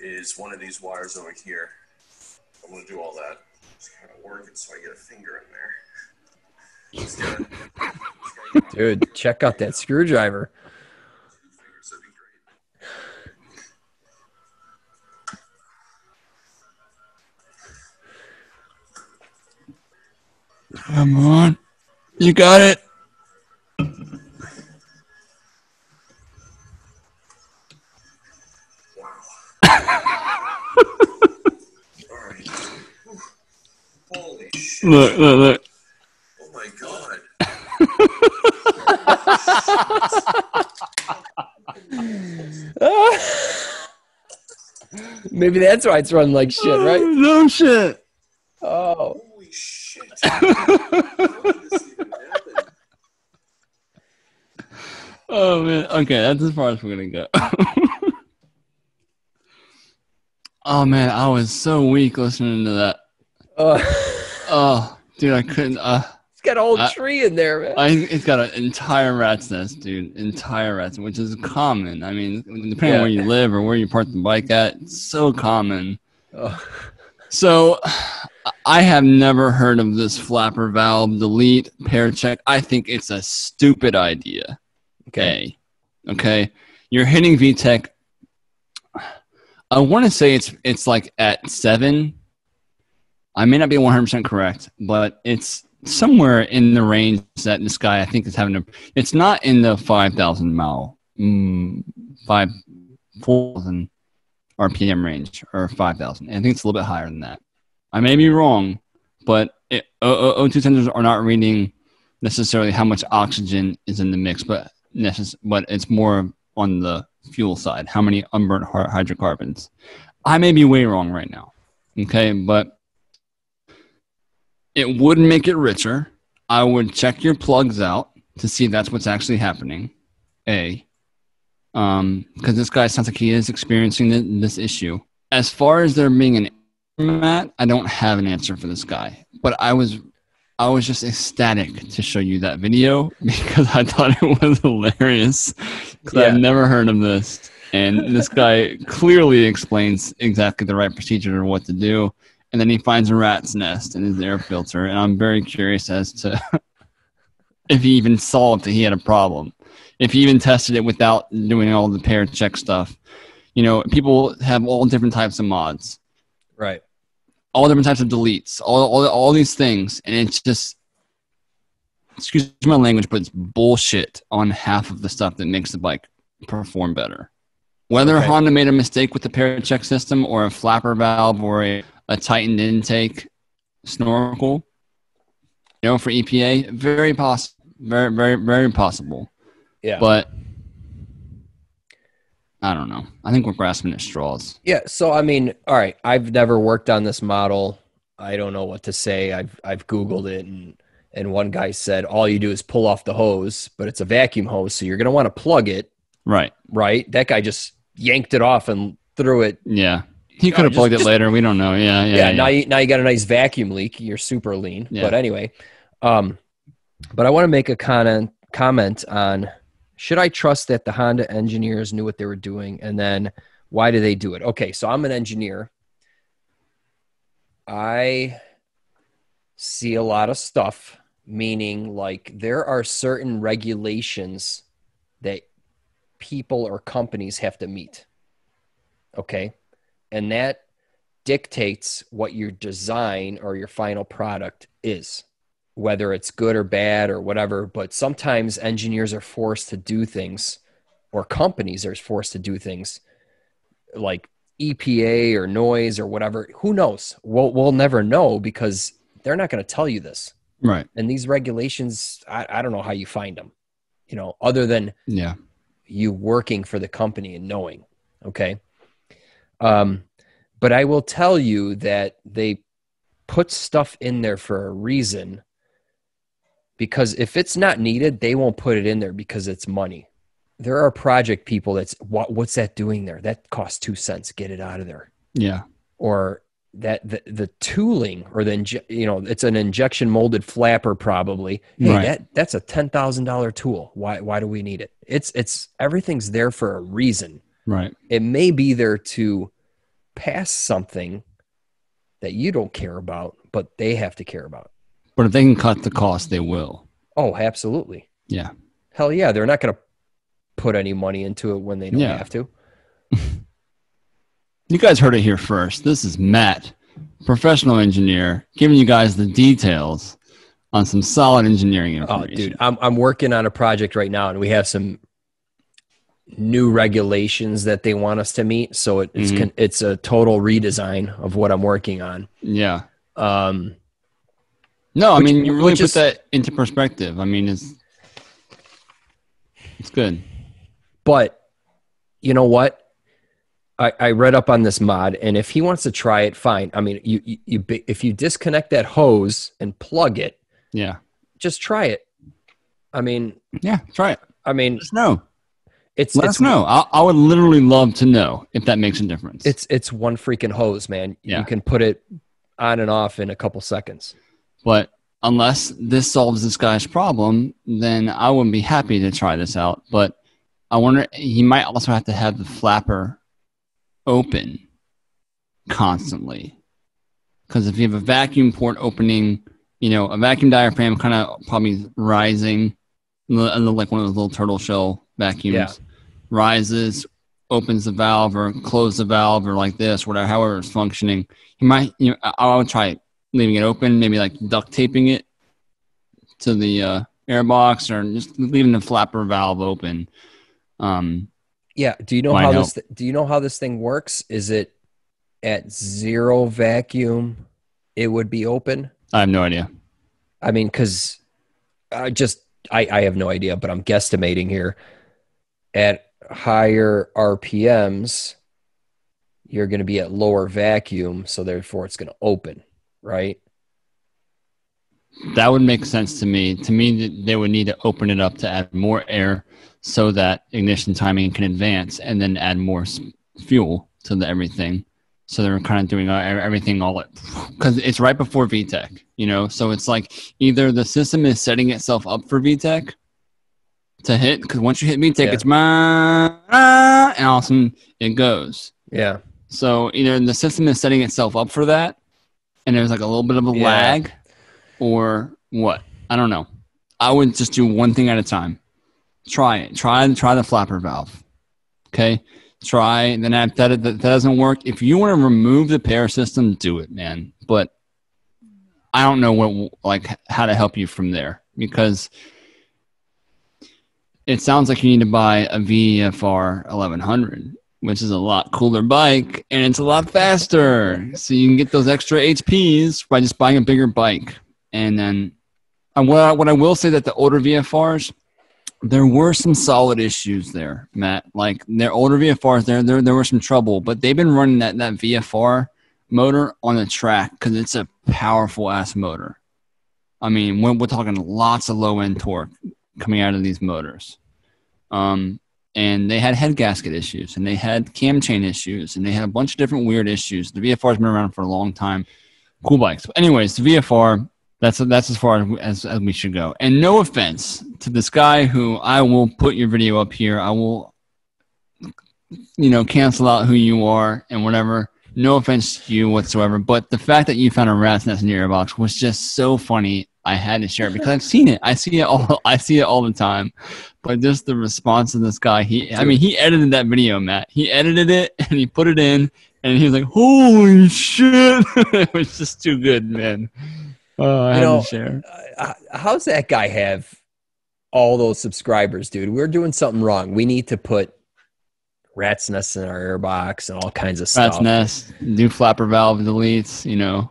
[SPEAKER 3] is one of these wires over here. I'm gonna do all that. Just kind of work it so I get a finger in there. Just gotta- just gotta get
[SPEAKER 1] Dude, check out that screwdriver.
[SPEAKER 2] Come on. You got it.
[SPEAKER 3] Wow. all right. Whew. Holy shit.
[SPEAKER 2] Look, look, look.
[SPEAKER 3] Oh my god.
[SPEAKER 1] Maybe that's why it's running like shit, right?
[SPEAKER 2] Oh, no shit.
[SPEAKER 1] Oh.
[SPEAKER 3] Holy shit. How did this even happen?
[SPEAKER 2] Oh man. Okay, that's as far as we're gonna go. oh man, I was so weak listening to that.
[SPEAKER 1] Uh,
[SPEAKER 2] Oh, dude, I couldn't. Uh,
[SPEAKER 1] it's got a whole
[SPEAKER 2] I-
[SPEAKER 1] tree in there, man.
[SPEAKER 2] I it's got an entire rat's nest, dude. Entire rat's, which is common. I mean, depending
[SPEAKER 1] Yeah.
[SPEAKER 2] on where you live or where you park the bike at, it's so common.
[SPEAKER 1] Oh.
[SPEAKER 2] So, I have never heard of this flapper valve delete pair check. I think it's a stupid idea.
[SPEAKER 1] Okay.
[SPEAKER 2] Okay. You're hitting VTEC. I want to say it's it's like at seven. I may not be 100% correct, but it's somewhere in the range that this guy I think is having a. It's not in the 5,000 mile, mm, five, 4,000 RPM range or 5,000. I think it's a little bit higher than that. I may be wrong, but it, O- O- O2 sensors are not reading necessarily how much oxygen is in the mix, but necess- but it's more on the fuel side, how many unburnt hy- hydrocarbons. I may be way wrong right now, okay, but it would make it richer. I would check your plugs out to see that's what's actually happening. A, um, because this guy sounds like he is experiencing th- this issue. As far as there being an Matt, I don't have an answer for this guy, but I was I was just ecstatic to show you that video because I thought it was hilarious. Because
[SPEAKER 1] Yeah.
[SPEAKER 2] I've never heard of this, and this guy clearly explains exactly the right procedure or what to do. And then he finds a rat's nest in his air filter, and I'm very curious as to if he even saw that he had a problem. If you even tested it without doing all the pair check stuff. You know, people have all different types of mods
[SPEAKER 1] Right.
[SPEAKER 2] all different types of deletes, all, all, all these things. And it's just, excuse my language, but it's bullshit on half of the stuff that makes the bike perform better. Whether
[SPEAKER 1] Okay.
[SPEAKER 2] Honda made a mistake with the pair check system or a flapper valve or a, a tightened intake snorkel, you know, for EPA, very possible. Very, very, very possible.
[SPEAKER 1] Yeah.
[SPEAKER 2] But I don't know. I think we're grasping at straws.
[SPEAKER 1] Yeah, so I mean, all right, I've never worked on this model. I don't know what to say. I've I've googled it and and one guy said all you do is pull off the hose, but it's a vacuum hose, so you're going to want to plug it,
[SPEAKER 2] Right.
[SPEAKER 1] right? That guy just yanked it off and threw it.
[SPEAKER 2] Yeah. He could have
[SPEAKER 1] just-
[SPEAKER 2] plugged it later. We don't know. Yeah. Yeah.
[SPEAKER 1] Yeah,
[SPEAKER 2] yeah.
[SPEAKER 1] now you now you got a nice vacuum leak. You're super lean.
[SPEAKER 2] Yeah.
[SPEAKER 1] But anyway, um but I want to make a comment comment on should I trust that the Honda engineers knew what they were doing and then why do they do it? Okay, so I'm an engineer. I see a lot of stuff, meaning like there are certain regulations that people or companies have to meet. Okay. And that dictates what your design or your final product is, whether it's good or bad or whatever. But sometimes engineers are forced to do things, or companies are forced to do things like EPA or noise or whatever. Who knows? We'll, we'll never know because they're not going to tell you this.
[SPEAKER 2] Right.
[SPEAKER 1] And these regulations, I, I don't know how you find them, you know, other than
[SPEAKER 2] Yeah.
[SPEAKER 1] you working for the company and knowing. Okay. Um, but I will tell you that they put stuff in there for a reason because if it's not needed, they won't put it in there because it's money. There are project people that's what, what's that doing there? That costs two cents. Get it out of there.
[SPEAKER 2] Yeah.
[SPEAKER 1] Or that the, the tooling or the you know it's an injection molded flapper probably hey
[SPEAKER 2] Right.
[SPEAKER 1] that that's a $10,000 tool why why do we need it it's it's everything's there for a reason
[SPEAKER 2] Right.
[SPEAKER 1] it may be there to pass something that you don't care about but they have to care about
[SPEAKER 2] But if they can cut the cost, they will.
[SPEAKER 1] oh absolutely
[SPEAKER 2] Yeah.
[SPEAKER 1] hell yeah they're not going to put any money into it when they don't
[SPEAKER 2] Yeah.
[SPEAKER 1] have to
[SPEAKER 2] You guys heard it here first. This is Matt, professional engineer, giving you guys the details on some solid engineering information.
[SPEAKER 1] oh dude I'm, I'm working on a project right now and we have some new regulations that they want us to meet so it, it's
[SPEAKER 2] Mhm.
[SPEAKER 1] con- it's a total redesign of what i'm working on
[SPEAKER 2] Yeah.
[SPEAKER 1] um
[SPEAKER 2] No, I
[SPEAKER 1] Which-
[SPEAKER 2] mean you really put
[SPEAKER 1] is-
[SPEAKER 2] that into perspective. I mean it's it's good.
[SPEAKER 1] But you know what? I, I read up on this mod, and if he wants to try it, fine. I mean, you, you, you if you disconnect that hose and plug it,
[SPEAKER 2] Yeah.
[SPEAKER 1] just try it. I mean,
[SPEAKER 2] Yeah. Try it.
[SPEAKER 1] I mean,
[SPEAKER 2] us know.
[SPEAKER 1] it's
[SPEAKER 2] Let
[SPEAKER 1] it's
[SPEAKER 2] us know. I, I would literally love to know if that makes a difference.
[SPEAKER 1] it's it's one freaking hose, man.
[SPEAKER 2] Yeah.
[SPEAKER 1] You can put it on and off in a couple seconds.
[SPEAKER 2] But unless this solves this guy's problem, then I wouldn't be happy to try this out. But I wonder, he might also have to have the flapper open constantly. Because if you have a vacuum port opening, you know, a vacuum diaphragm kind of probably rising, like one of those little turtle shell vacuums,
[SPEAKER 1] Yeah.
[SPEAKER 2] rises, opens the valve or close the valve or like this, whatever, however it's functioning. You might, you know, I, I would try leaving it open, maybe like duct taping it to the uh, air box or just leaving the flapper valve open. Um,
[SPEAKER 1] Yeah. Do you know how
[SPEAKER 2] help.
[SPEAKER 1] this th- do you know how this thing works? Is it at zero vacuum? It would be open.
[SPEAKER 2] I have no idea.
[SPEAKER 1] I mean, because I just I, I have no idea, but I'm guesstimating here. At higher RPMs, you're going to be at lower vacuum, so therefore it's going to open, right?
[SPEAKER 2] That would make sense to me. To me, they would need to open it up to add more air so that ignition timing can advance and then add more fuel to the everything. So they're kind of doing everything all at because it's right before VTEC, you know. So it's like either the system is setting itself up for VTEC, to hit because once you hit take,
[SPEAKER 1] Yeah.
[SPEAKER 2] it's ah, and all of a sudden it goes.
[SPEAKER 1] Yeah.
[SPEAKER 2] So either the system is setting itself up for that, and there's like a little bit of a
[SPEAKER 1] Yeah.
[SPEAKER 2] lag, or what? I don't know. I would just do one thing at a time. Try it. Try try the flapper valve. Okay. Try. Then if that, that, that doesn't work, if you want to remove the pair system, do it, man. But I don't know what like how to help you from there because it sounds like you need to buy a VFR 1100 which is a lot cooler bike and it's a lot faster. So you can get those extra HPs by just buying a bigger bike. And then and what I, what I will say that the older VFRs, there were some solid issues there, Matt. Like their older VFRs, there there there were some trouble, but they've been running that that VFR motor on the track because it's a powerful ass motor. I mean, we're, we're talking lots of low end torque coming out of these motors. Um, and they had head gasket issues and they had cam chain issues and they had a bunch of different weird issues. The VFR's been around for a long time. Cool bikes. But anyways, the VFR, that's that's as far as, as we should go. And no offense to this guy who I will put your video up here. I will, you know, cancel out who you are and whatever. No offense to you whatsoever. But the fact that you found a rat's nest in your box was just so funny. I had to share it because I've seen it. I see it all. I see it all the time. But just the response of this guy, he I mean, he edited that video, Matt. He edited it and he put it in, and he was like, "Holy shit!" it was just too good, man. Oh, I
[SPEAKER 1] You
[SPEAKER 2] had
[SPEAKER 1] know,
[SPEAKER 2] to share.
[SPEAKER 1] Uh, how's that guy have all those subscribers, dude? We're doing something wrong. We need to put rat's nests in our airbox and all kinds of
[SPEAKER 2] Rat's
[SPEAKER 1] stuff.
[SPEAKER 2] nest, new flapper valve deletes. You know,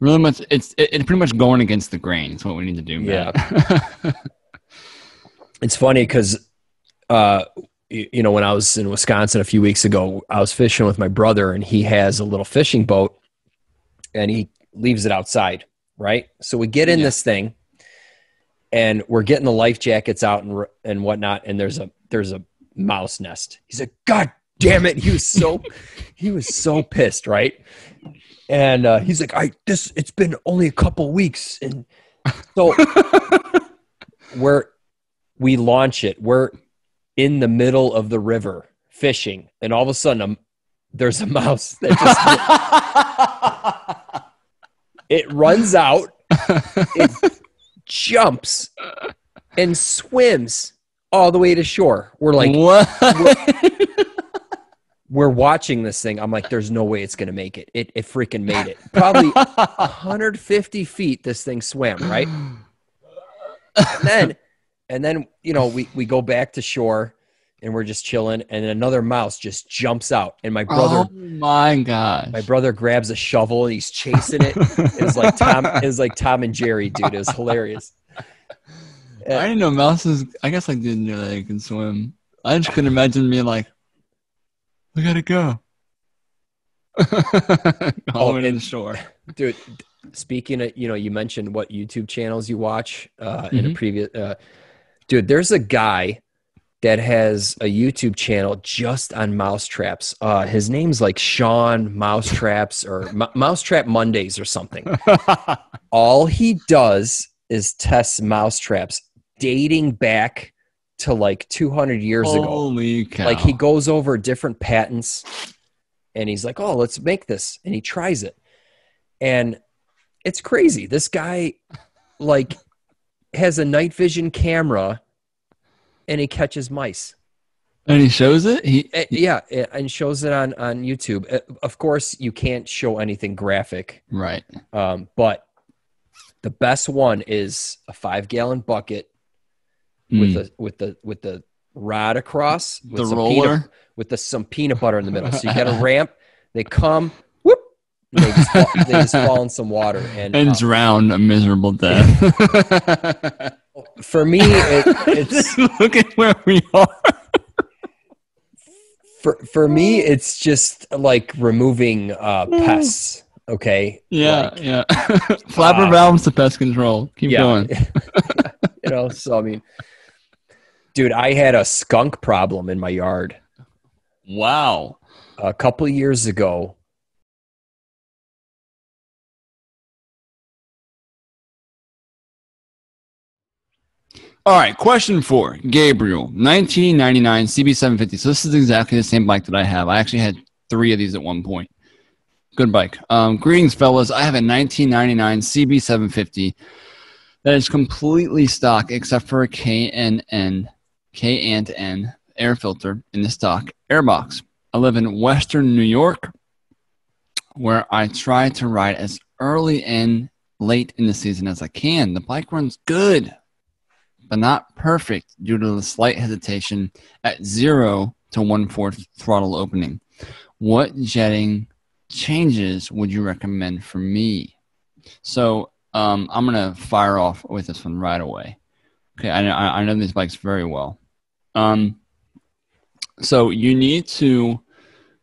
[SPEAKER 2] really much. It's it, it's pretty much going against the grain. It's what we need to do, Yeah,
[SPEAKER 1] It's funny because, uh, you, you know, when I was in Wisconsin a few weeks ago, I was fishing with my brother, and he has a little fishing boat, and he leaves it outside, right? So we get in
[SPEAKER 2] Yeah.
[SPEAKER 1] this thing, and we're getting the life jackets out and and whatnot, and there's a there's a mouse nest. He's like, God damn it! He was so he was so pissed, right? And uh, he's like, I this it's been only a couple weeks, and so we're we launch it. We're in the middle of the river fishing, and all of a sudden, um there's a mouse that just it runs out, it jumps, and swims all the way to shore. We're like,
[SPEAKER 2] what?
[SPEAKER 1] we're watching this thing. I'm like, there's no way it's gonna make it. It it freaking made it. Probably 150 feet. This thing swam right, and then and then you know we we go back to shore. And we're just chilling, and another mouse just jumps out, and my brother
[SPEAKER 2] oh my God,
[SPEAKER 1] My brother grabs a shovel and he's chasing it. It was like Tom. It was like Tom and Jerry, dude. It was hilarious.
[SPEAKER 2] I didn't know mouses. I guess I didn't know they can swim. I just couldn't imagine me like, "We gotta go." All the way to the
[SPEAKER 1] and-
[SPEAKER 2] shore.
[SPEAKER 1] Dude, speaking of, you know, you mentioned what YouTube channels you watch uh, in a
[SPEAKER 2] Mhm.
[SPEAKER 1] previous. Uh, dude, there's a guy that has a YouTube channel just on mouse traps. Uh, his name's like Sean Mousetraps or M- Mousetrap Mondays or something. all he does is test mousetraps dating back to like 200 years ago.
[SPEAKER 2] Holy cow!
[SPEAKER 1] Like he goes over different patents and he's like, "Oh, let's make this." And he tries it. And it's crazy. This guy like has a night vision camera and he catches mice.
[SPEAKER 2] and he shows it. He
[SPEAKER 1] Eh, yeah, eh, and shows it on on YouTube. Eh, Of course, you can't show anything graphic
[SPEAKER 2] right.
[SPEAKER 1] um, but the best one is a five gallon bucket with
[SPEAKER 2] Mm.
[SPEAKER 1] the with the with the rod across with
[SPEAKER 2] the
[SPEAKER 1] some
[SPEAKER 2] roller.
[SPEAKER 1] peanut, with the some peanut butter in the middle. So you got a ramp. They come, whoop, they just, fall, they just fall in some water. And,
[SPEAKER 2] and
[SPEAKER 1] uh,
[SPEAKER 2] drown a miserable death.
[SPEAKER 1] for me, it, it's
[SPEAKER 2] Look at where we are.
[SPEAKER 1] for for me, it's just like removing uh, pests. Okay,
[SPEAKER 2] Yeah,
[SPEAKER 1] Like,
[SPEAKER 2] yeah. Flapper
[SPEAKER 1] uh,
[SPEAKER 2] valves to pest control. Keep
[SPEAKER 1] yeah.
[SPEAKER 2] going.
[SPEAKER 1] You know. So I mean, dude, I had a skunk problem in my yard.
[SPEAKER 2] Wow.
[SPEAKER 1] a couple of years ago
[SPEAKER 2] All right, question four. Gabriel, 1999 CB750. So this is exactly the same bike that I have. I actually had three of these at one point. Good bike. Um, greetings, fellas. I have a 1999 CB750 that is completely stock except for a KNN, K and N air filter in the stock airbox. I live in Western New York, where I try to ride as early and late in the season as I can. The bike runs good but not perfect due to the slight hesitation at zero to one fourth throttle opening. What jetting changes would you recommend for me? So um, I'm gonna fire off with this one right away. Okay, I, I know these bikes very well. Um, so you need to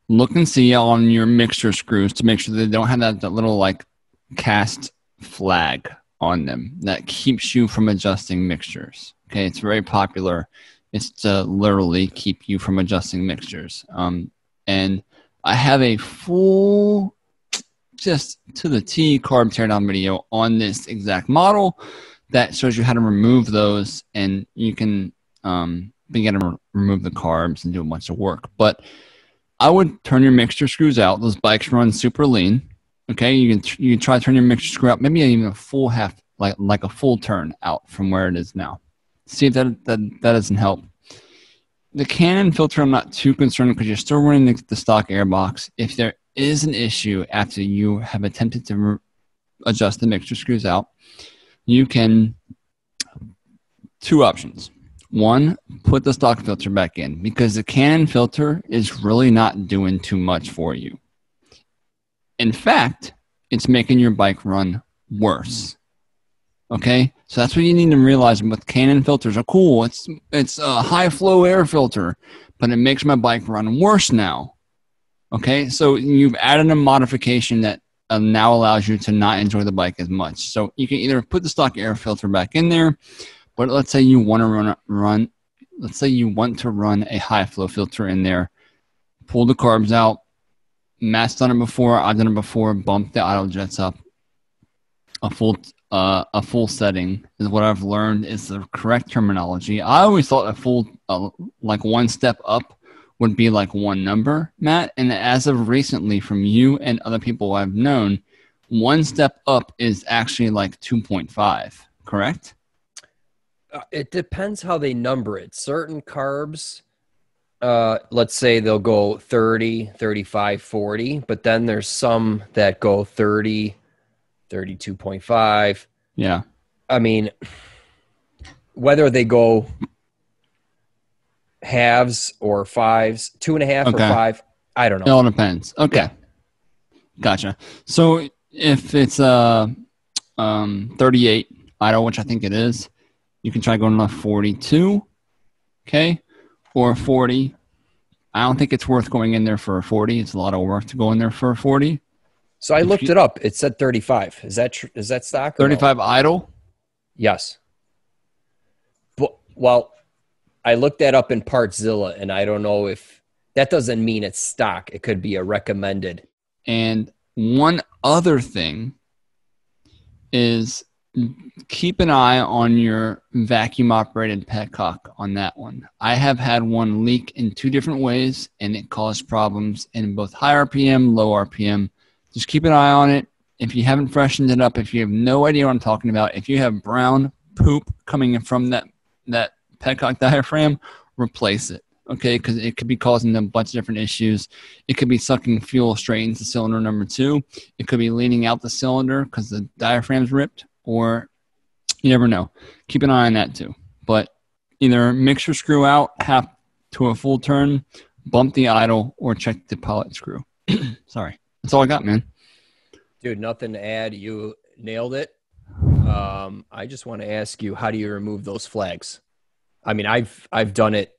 [SPEAKER 2] look and see on your mixture screws to make sure they don't have that, that little like cast flag on them that keeps you from adjusting mixtures. Okay, it's very popular. It's to literally keep you from adjusting mixtures. Um, and I have a full, just to the T carb teardown video on this exact model that shows you how to remove those, and you can um, begin to re- remove the carbs and do a bunch of work. But I would turn your mixture screws out. Those bikes run super lean. Okay, you can you can try to turn your mixture screw out, maybe even a full half, like like a full turn out from where it is now. See if that that, that doesn't help. The K&N filter, I'm not too concerned because you're still running the, the stock airbox. If there is an issue after you have attempted to re- adjust the mixture screws out, you can two options. One, put the stock filter back in because the K&N filter is really not doing too much for you. In fact, it's making your bike run worse. Okay, so that's what you need to realize with K&N filters are cool. It's it's a high flow air filter, but it makes my bike run worse now. Okay, so you've added a modification that uh, now allows you to not enjoy the bike as much. So you can either put the stock air filter back in there, but let's say you want to run run, let's say you want to run a high flow filter in there, pull the carbs out. Matt's done it before. I've done it before. Bump the idle jets up. A full uh, a full setting is what I've learned is the correct terminology. I always thought a full, uh, like one step up would be like one number, Matt. And as of recently, from you and other people I've known, one step up is actually like 2.5, correct?
[SPEAKER 1] Uh, it depends how they number it. Certain carbs, uh, let's say they'll go 30, 35, 40, but then there's some that go 30, 32.5.
[SPEAKER 2] Yeah.
[SPEAKER 1] I mean, whether they go halves or fives, two and a half
[SPEAKER 2] Okay.
[SPEAKER 1] or five, I don't know.
[SPEAKER 2] It all depends. Okay.
[SPEAKER 1] Yeah.
[SPEAKER 2] Gotcha. So if it's uh, um, 38 idle, which I think it is, you can try going to 42. Okay. Or 40. I don't think it's worth going in there for a 40. It's a lot of work to go in there for a 40.
[SPEAKER 1] So I
[SPEAKER 2] If
[SPEAKER 1] looked
[SPEAKER 2] you-
[SPEAKER 1] it up. It said 35. Is that tr- is that stock? or no?
[SPEAKER 2] 35 idle.
[SPEAKER 1] Yes. But, well, I looked that up in Partzilla, and I don't know if that doesn't mean it's stock. It could be a recommended.
[SPEAKER 2] And one other thing is keep an eye on your vacuum operated petcock on that one. I have had one leak in two different ways and it caused problems in both high RPM, low RPM. Just keep an eye on it. If you haven't freshened it up, if you have no idea what I'm talking about, if you have brown poop coming in from that that petcock diaphragm, replace it. Okay, because it could be causing a bunch of different issues. It could be sucking fuel straight into cylinder number two. It could be leaning out the cylinder because the diaphragm's ripped, or you never know. Keep an eye on that too. But either mix mixture screw out half to a full turn, bump the idle, or check the pilot screw. Sorry, that's all I got, man.
[SPEAKER 1] Dude, nothing to add. You nailed it. Um, I just want to ask you, how do you remove those flags? I mean, I've I've done it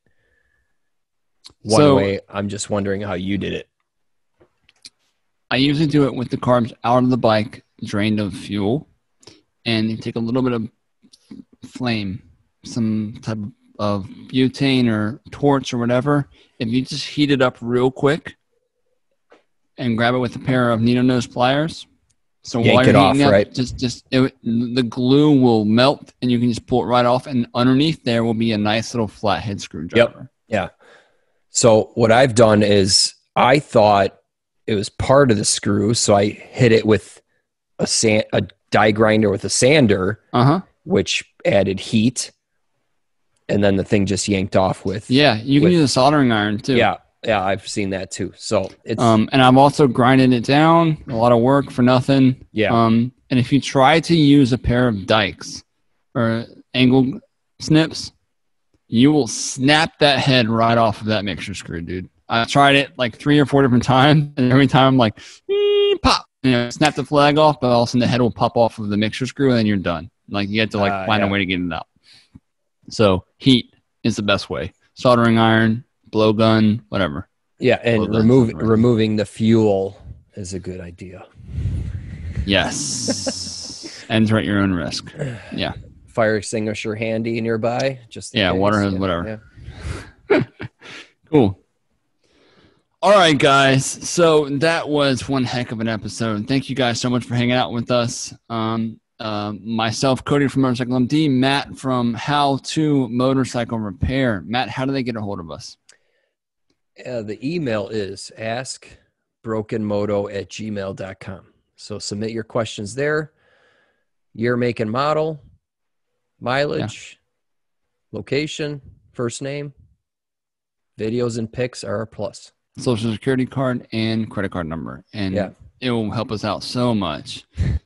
[SPEAKER 1] one
[SPEAKER 2] So-
[SPEAKER 1] way. I'm just wondering how you did it.
[SPEAKER 2] I usually do it with the carbs out of the bike, drained of fuel, and you take a little bit of flame, some type of butane or torch or whatever. If you just heat it up real quick and grab it with a pair of needle nose pliers, So
[SPEAKER 1] Yank
[SPEAKER 2] while you're
[SPEAKER 1] it off,
[SPEAKER 2] up,
[SPEAKER 1] right?
[SPEAKER 2] just just it, the glue will melt, and you can just pull it right off. And underneath there will be a nice little flathead screwdriver. Yep.
[SPEAKER 1] Yeah. So what I've done is I thought it was part of the screw, so I hit it with a sand a die grinder with a sander,
[SPEAKER 2] Uh huh.
[SPEAKER 1] which added heat, and then the thing just yanked off with.
[SPEAKER 2] Yeah, you can
[SPEAKER 1] With-
[SPEAKER 2] use a soldering iron too.
[SPEAKER 1] yeah, yeah. I've seen that too. So it's
[SPEAKER 2] Um, and I'm also grinding it down. A lot of work for nothing.
[SPEAKER 1] yeah,
[SPEAKER 2] Um, and if you try to use a pair of dikes or angle snips, you will snap that head right off of that mixture screw, dude. I tried it like three or four different times, and every time I'm like, "Eh, pop, you know, snap the flag off, but all of a sudden the head will pop off of the mixture screw, and then you're done. Like you have to like
[SPEAKER 1] Ah,
[SPEAKER 2] find
[SPEAKER 1] yeah.
[SPEAKER 2] a way to get it out. So heat is the best way. Soldering iron, blowgun, whatever.
[SPEAKER 1] yeah, and
[SPEAKER 2] Well,
[SPEAKER 1] remove removing the fuel is a good idea.
[SPEAKER 2] Yes. Enter at your own risk. Yeah.
[SPEAKER 1] Fire extinguisher handy nearby, just
[SPEAKER 2] Yeah,
[SPEAKER 1] case.
[SPEAKER 2] water hose, whatever.
[SPEAKER 1] yeah.
[SPEAKER 2] Cool. All right, guys. So that was one heck of an episode. Thank you guys so much for hanging out with us. Um, uh, myself, Cody from Motorcycle MD, Matt from How to Motorcycle Repair. Matt, how do they get a hold of us?
[SPEAKER 1] Uh, the email is askbrokenmoto at gmail.com. So submit your questions there. Year, make, and model, mileage, location, first name, videos and pics are a plus.
[SPEAKER 2] Social security card and credit card number. And
[SPEAKER 1] Yeah.
[SPEAKER 2] it will help us out so much.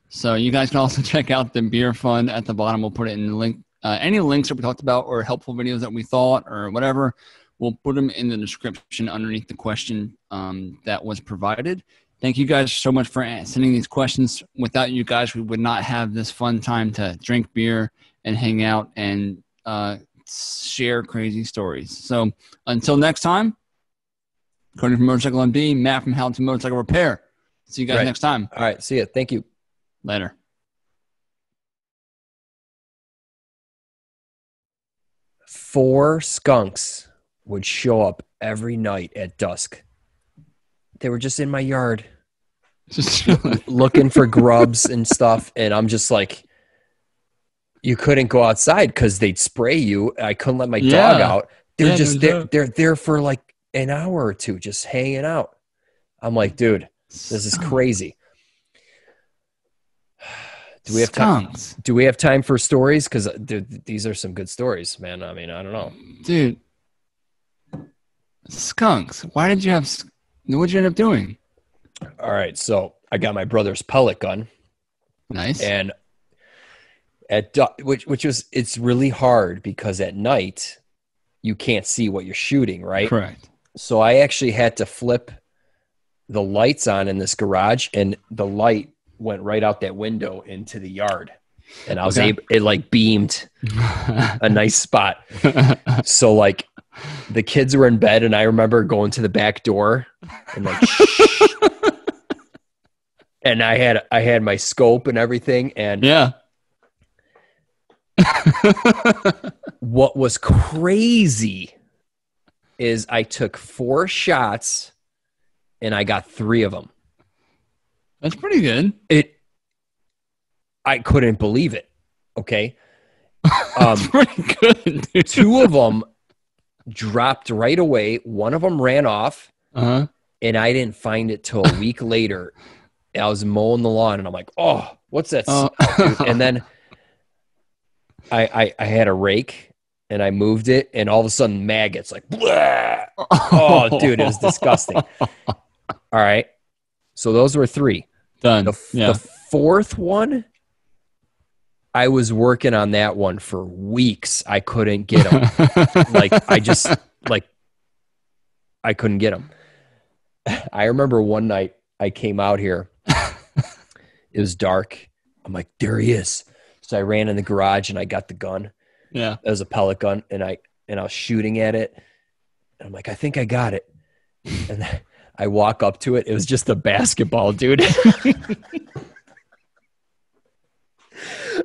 [SPEAKER 2] So you guys can also check out the beer fund at the bottom. We'll put it in the link. Uh, any links that we talked about or helpful videos that we thought or whatever, we'll put them in the description underneath the question um, that was provided. Thank you guys so much for sending these questions. Without you guys, we would not have this fun time to drink beer and hang out and uh, share crazy stories. So until next time, Cody from Motorcycle MD, Matt from How to Motorcycle Repair. See you guys
[SPEAKER 1] Right.
[SPEAKER 2] next time.
[SPEAKER 1] All right. See ya. Thank you.
[SPEAKER 2] Later.
[SPEAKER 1] Four skunks would show up every night at dusk. They were just in my yard.
[SPEAKER 2] Just
[SPEAKER 1] looking for grubs and stuff. And i'm just like you couldn't go outside because they'd spray you. I couldn't let my dog out. They're
[SPEAKER 2] Yeah,
[SPEAKER 1] just
[SPEAKER 2] no
[SPEAKER 1] they're, they're there for like an hour or two just hanging out. I'm like dude this is crazy. Do we have time do we have time for stories? Because uh, these are some good stories man. I mean i don't know.
[SPEAKER 2] Dude. Skunks. Why did you have. What'd you end up doing?
[SPEAKER 1] all right so i got my brother's pellet gun
[SPEAKER 2] Nice.
[SPEAKER 1] and at which which was it's really hard because at night you can't see what you're shooting right
[SPEAKER 2] Correct.
[SPEAKER 1] so i actually had to flip the lights on in this garage and the light went right out that window into the yard and i was
[SPEAKER 2] Okay.
[SPEAKER 1] able it like beamed a nice spot so like the kids were in bed and i remember going to the back door and like shh. and i had i had my scope and everything and
[SPEAKER 2] yeah.
[SPEAKER 1] what was crazy is I took four shots and I got three of them.
[SPEAKER 2] That's pretty good.
[SPEAKER 1] It, I couldn't believe it. Okay.
[SPEAKER 2] That's
[SPEAKER 1] Um,
[SPEAKER 2] pretty good, dude.
[SPEAKER 1] two of them dropped right away. One of them ran off
[SPEAKER 2] Uh-huh.
[SPEAKER 1] and I didn't find it till a week later. I was mowing the lawn and I'm like, oh, what's that? Smell. And then I, I, I had a rake and I moved it and all of a sudden maggots like, "Blah." Oh, dude, it was disgusting. All right. So those were three.
[SPEAKER 2] Done.
[SPEAKER 1] The,
[SPEAKER 2] yeah.
[SPEAKER 1] the fourth one, I was working on that one for weeks. I couldn't get them. like, I just, like, I couldn't get them. I remember one night I came out here. it was dark. I'm like, there he is. So I ran in the garage and I got the gun.
[SPEAKER 2] yeah.
[SPEAKER 1] It was a pellet gun, and I and I was shooting at it. And I'm like, I think I got it. And I walk up to it. It was just a basketball, dude.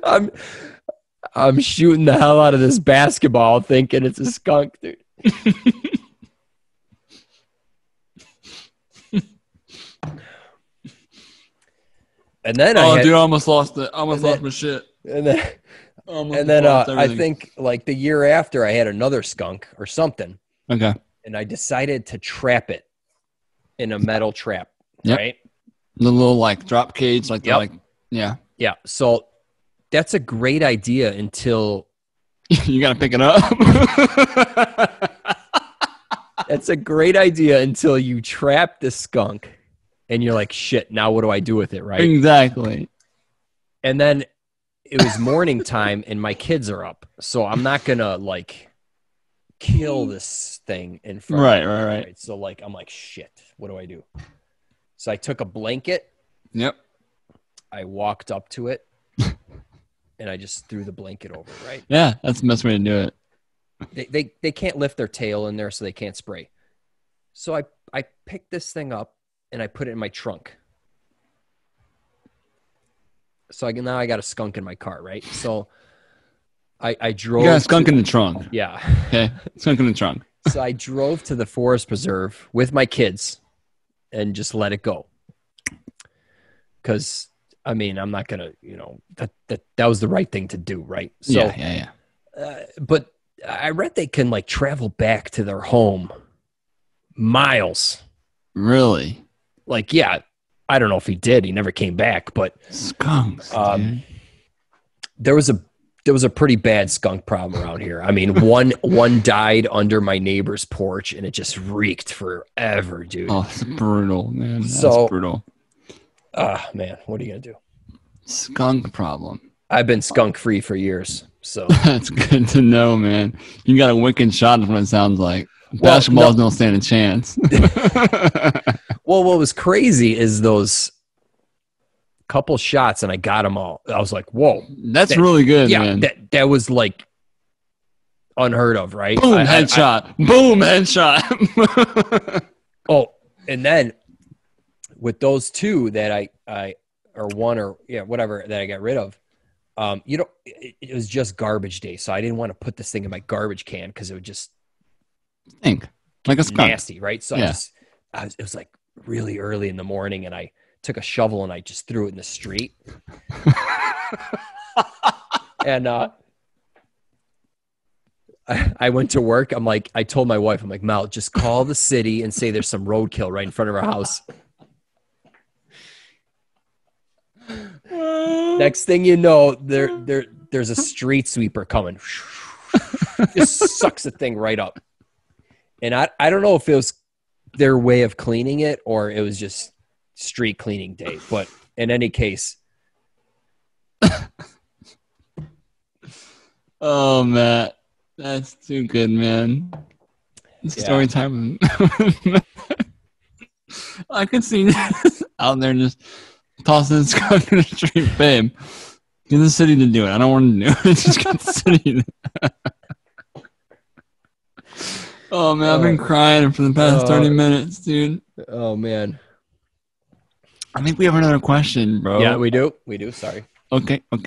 [SPEAKER 1] I'm I'm shooting the hell out of this basketball, thinking it's a skunk, dude. And then I
[SPEAKER 2] Oh,
[SPEAKER 1] had,
[SPEAKER 2] dude, I almost lost it. I almost lost
[SPEAKER 1] then-
[SPEAKER 2] my shit.
[SPEAKER 1] and then
[SPEAKER 2] I almost
[SPEAKER 1] and then uh, I think like the year after I had another skunk or something,
[SPEAKER 2] Okay.
[SPEAKER 1] and I decided to trap it in a metal trap.
[SPEAKER 2] Yep.
[SPEAKER 1] Right.
[SPEAKER 2] The little like drop cage, like the, like yeah.
[SPEAKER 1] Yeah. So that's a great idea until
[SPEAKER 2] you gotta pick it up.
[SPEAKER 1] that's a great idea until you trap the skunk and you're like, shit, now what do I do with it? Right.
[SPEAKER 2] exactly.
[SPEAKER 1] And then it was morning time and my kids are up. So I'm not gonna like kill this thing in front
[SPEAKER 2] Right,
[SPEAKER 1] of
[SPEAKER 2] right,
[SPEAKER 1] them,
[SPEAKER 2] right.
[SPEAKER 1] So like I'm like, shit, what do I do? So I took a blanket,
[SPEAKER 2] Yep.
[SPEAKER 1] I walked up to it, and I just threw the blanket over, it, right?
[SPEAKER 2] Yeah, that's the best way to do it.
[SPEAKER 1] They, they they can't lift their tail in there, so they can't spray. So I I picked this thing up and I put it in my trunk. So I, now I got a skunk in my car, right? So I I drove.
[SPEAKER 2] You got a skunk
[SPEAKER 1] to-
[SPEAKER 2] in the trunk.
[SPEAKER 1] yeah.
[SPEAKER 2] Okay. Skunk in the trunk.
[SPEAKER 1] So I drove to the forest preserve with my kids and just let it go. Cause I mean, I'm not gonna, you know, that that that was the right thing to do, right? So
[SPEAKER 2] yeah, yeah, yeah.
[SPEAKER 1] uh, but I read they can like travel back to their home miles.
[SPEAKER 2] Really?
[SPEAKER 1] Like, yeah, I don't know if he did. He never came back, but
[SPEAKER 2] Skunks.
[SPEAKER 1] Um, there was a there was a pretty bad skunk problem around here. I mean, one one died under my neighbor's porch, and it just reeked forever, dude.
[SPEAKER 2] Oh, it's brutal, man. That's
[SPEAKER 1] So-
[SPEAKER 2] brutal.
[SPEAKER 1] Ah, man, what are you gonna do?
[SPEAKER 2] Skunk problem.
[SPEAKER 1] I've been skunk free for years, so
[SPEAKER 2] That's good to know, man. You got a wicked shot is what it sounds like.
[SPEAKER 1] Well,
[SPEAKER 2] Basketballs don't stand a chance.
[SPEAKER 1] well, what was crazy is those couple shots, and I got them all. I was like, whoa,
[SPEAKER 2] That's
[SPEAKER 1] That-
[SPEAKER 2] really good,
[SPEAKER 1] yeah,
[SPEAKER 2] man.
[SPEAKER 1] that that was like unheard of, right?
[SPEAKER 2] Boom,
[SPEAKER 1] I- I- I-
[SPEAKER 2] headshot. Boom, headshot.
[SPEAKER 1] Oh, and then with those two that I I or one or yeah whatever that I got rid of, um, you know, it, it was just garbage day, so I didn't want to put this thing in my garbage can because it would just
[SPEAKER 2] Think. Like a skunk.
[SPEAKER 1] nasty, right? So I just I was, it was like really early in the morning, and I took a shovel and I just threw it in the street, and uh. I, I went to work. I'm like, I told my wife, I'm like, Mel, just call the city and say there's some roadkill right in front of our house. Next thing you know, there there there's a street sweeper coming. Just sucks the thing right up. And I I don't know if it was their way of cleaning it or it was just street cleaning day. But in any case,
[SPEAKER 2] Oh, Matt. That's too good, man. Story time. I could see that out there just tossing this skunk in the street, babe. Get the city to do it. I don't want to do it. Just get the city. To... oh man, I've been crying for the past
[SPEAKER 1] Uh,
[SPEAKER 2] thirty minutes, dude.
[SPEAKER 1] oh man.
[SPEAKER 2] I think we have another question, bro.
[SPEAKER 1] Yeah, we do. We do. Sorry.
[SPEAKER 2] Okay. Okay.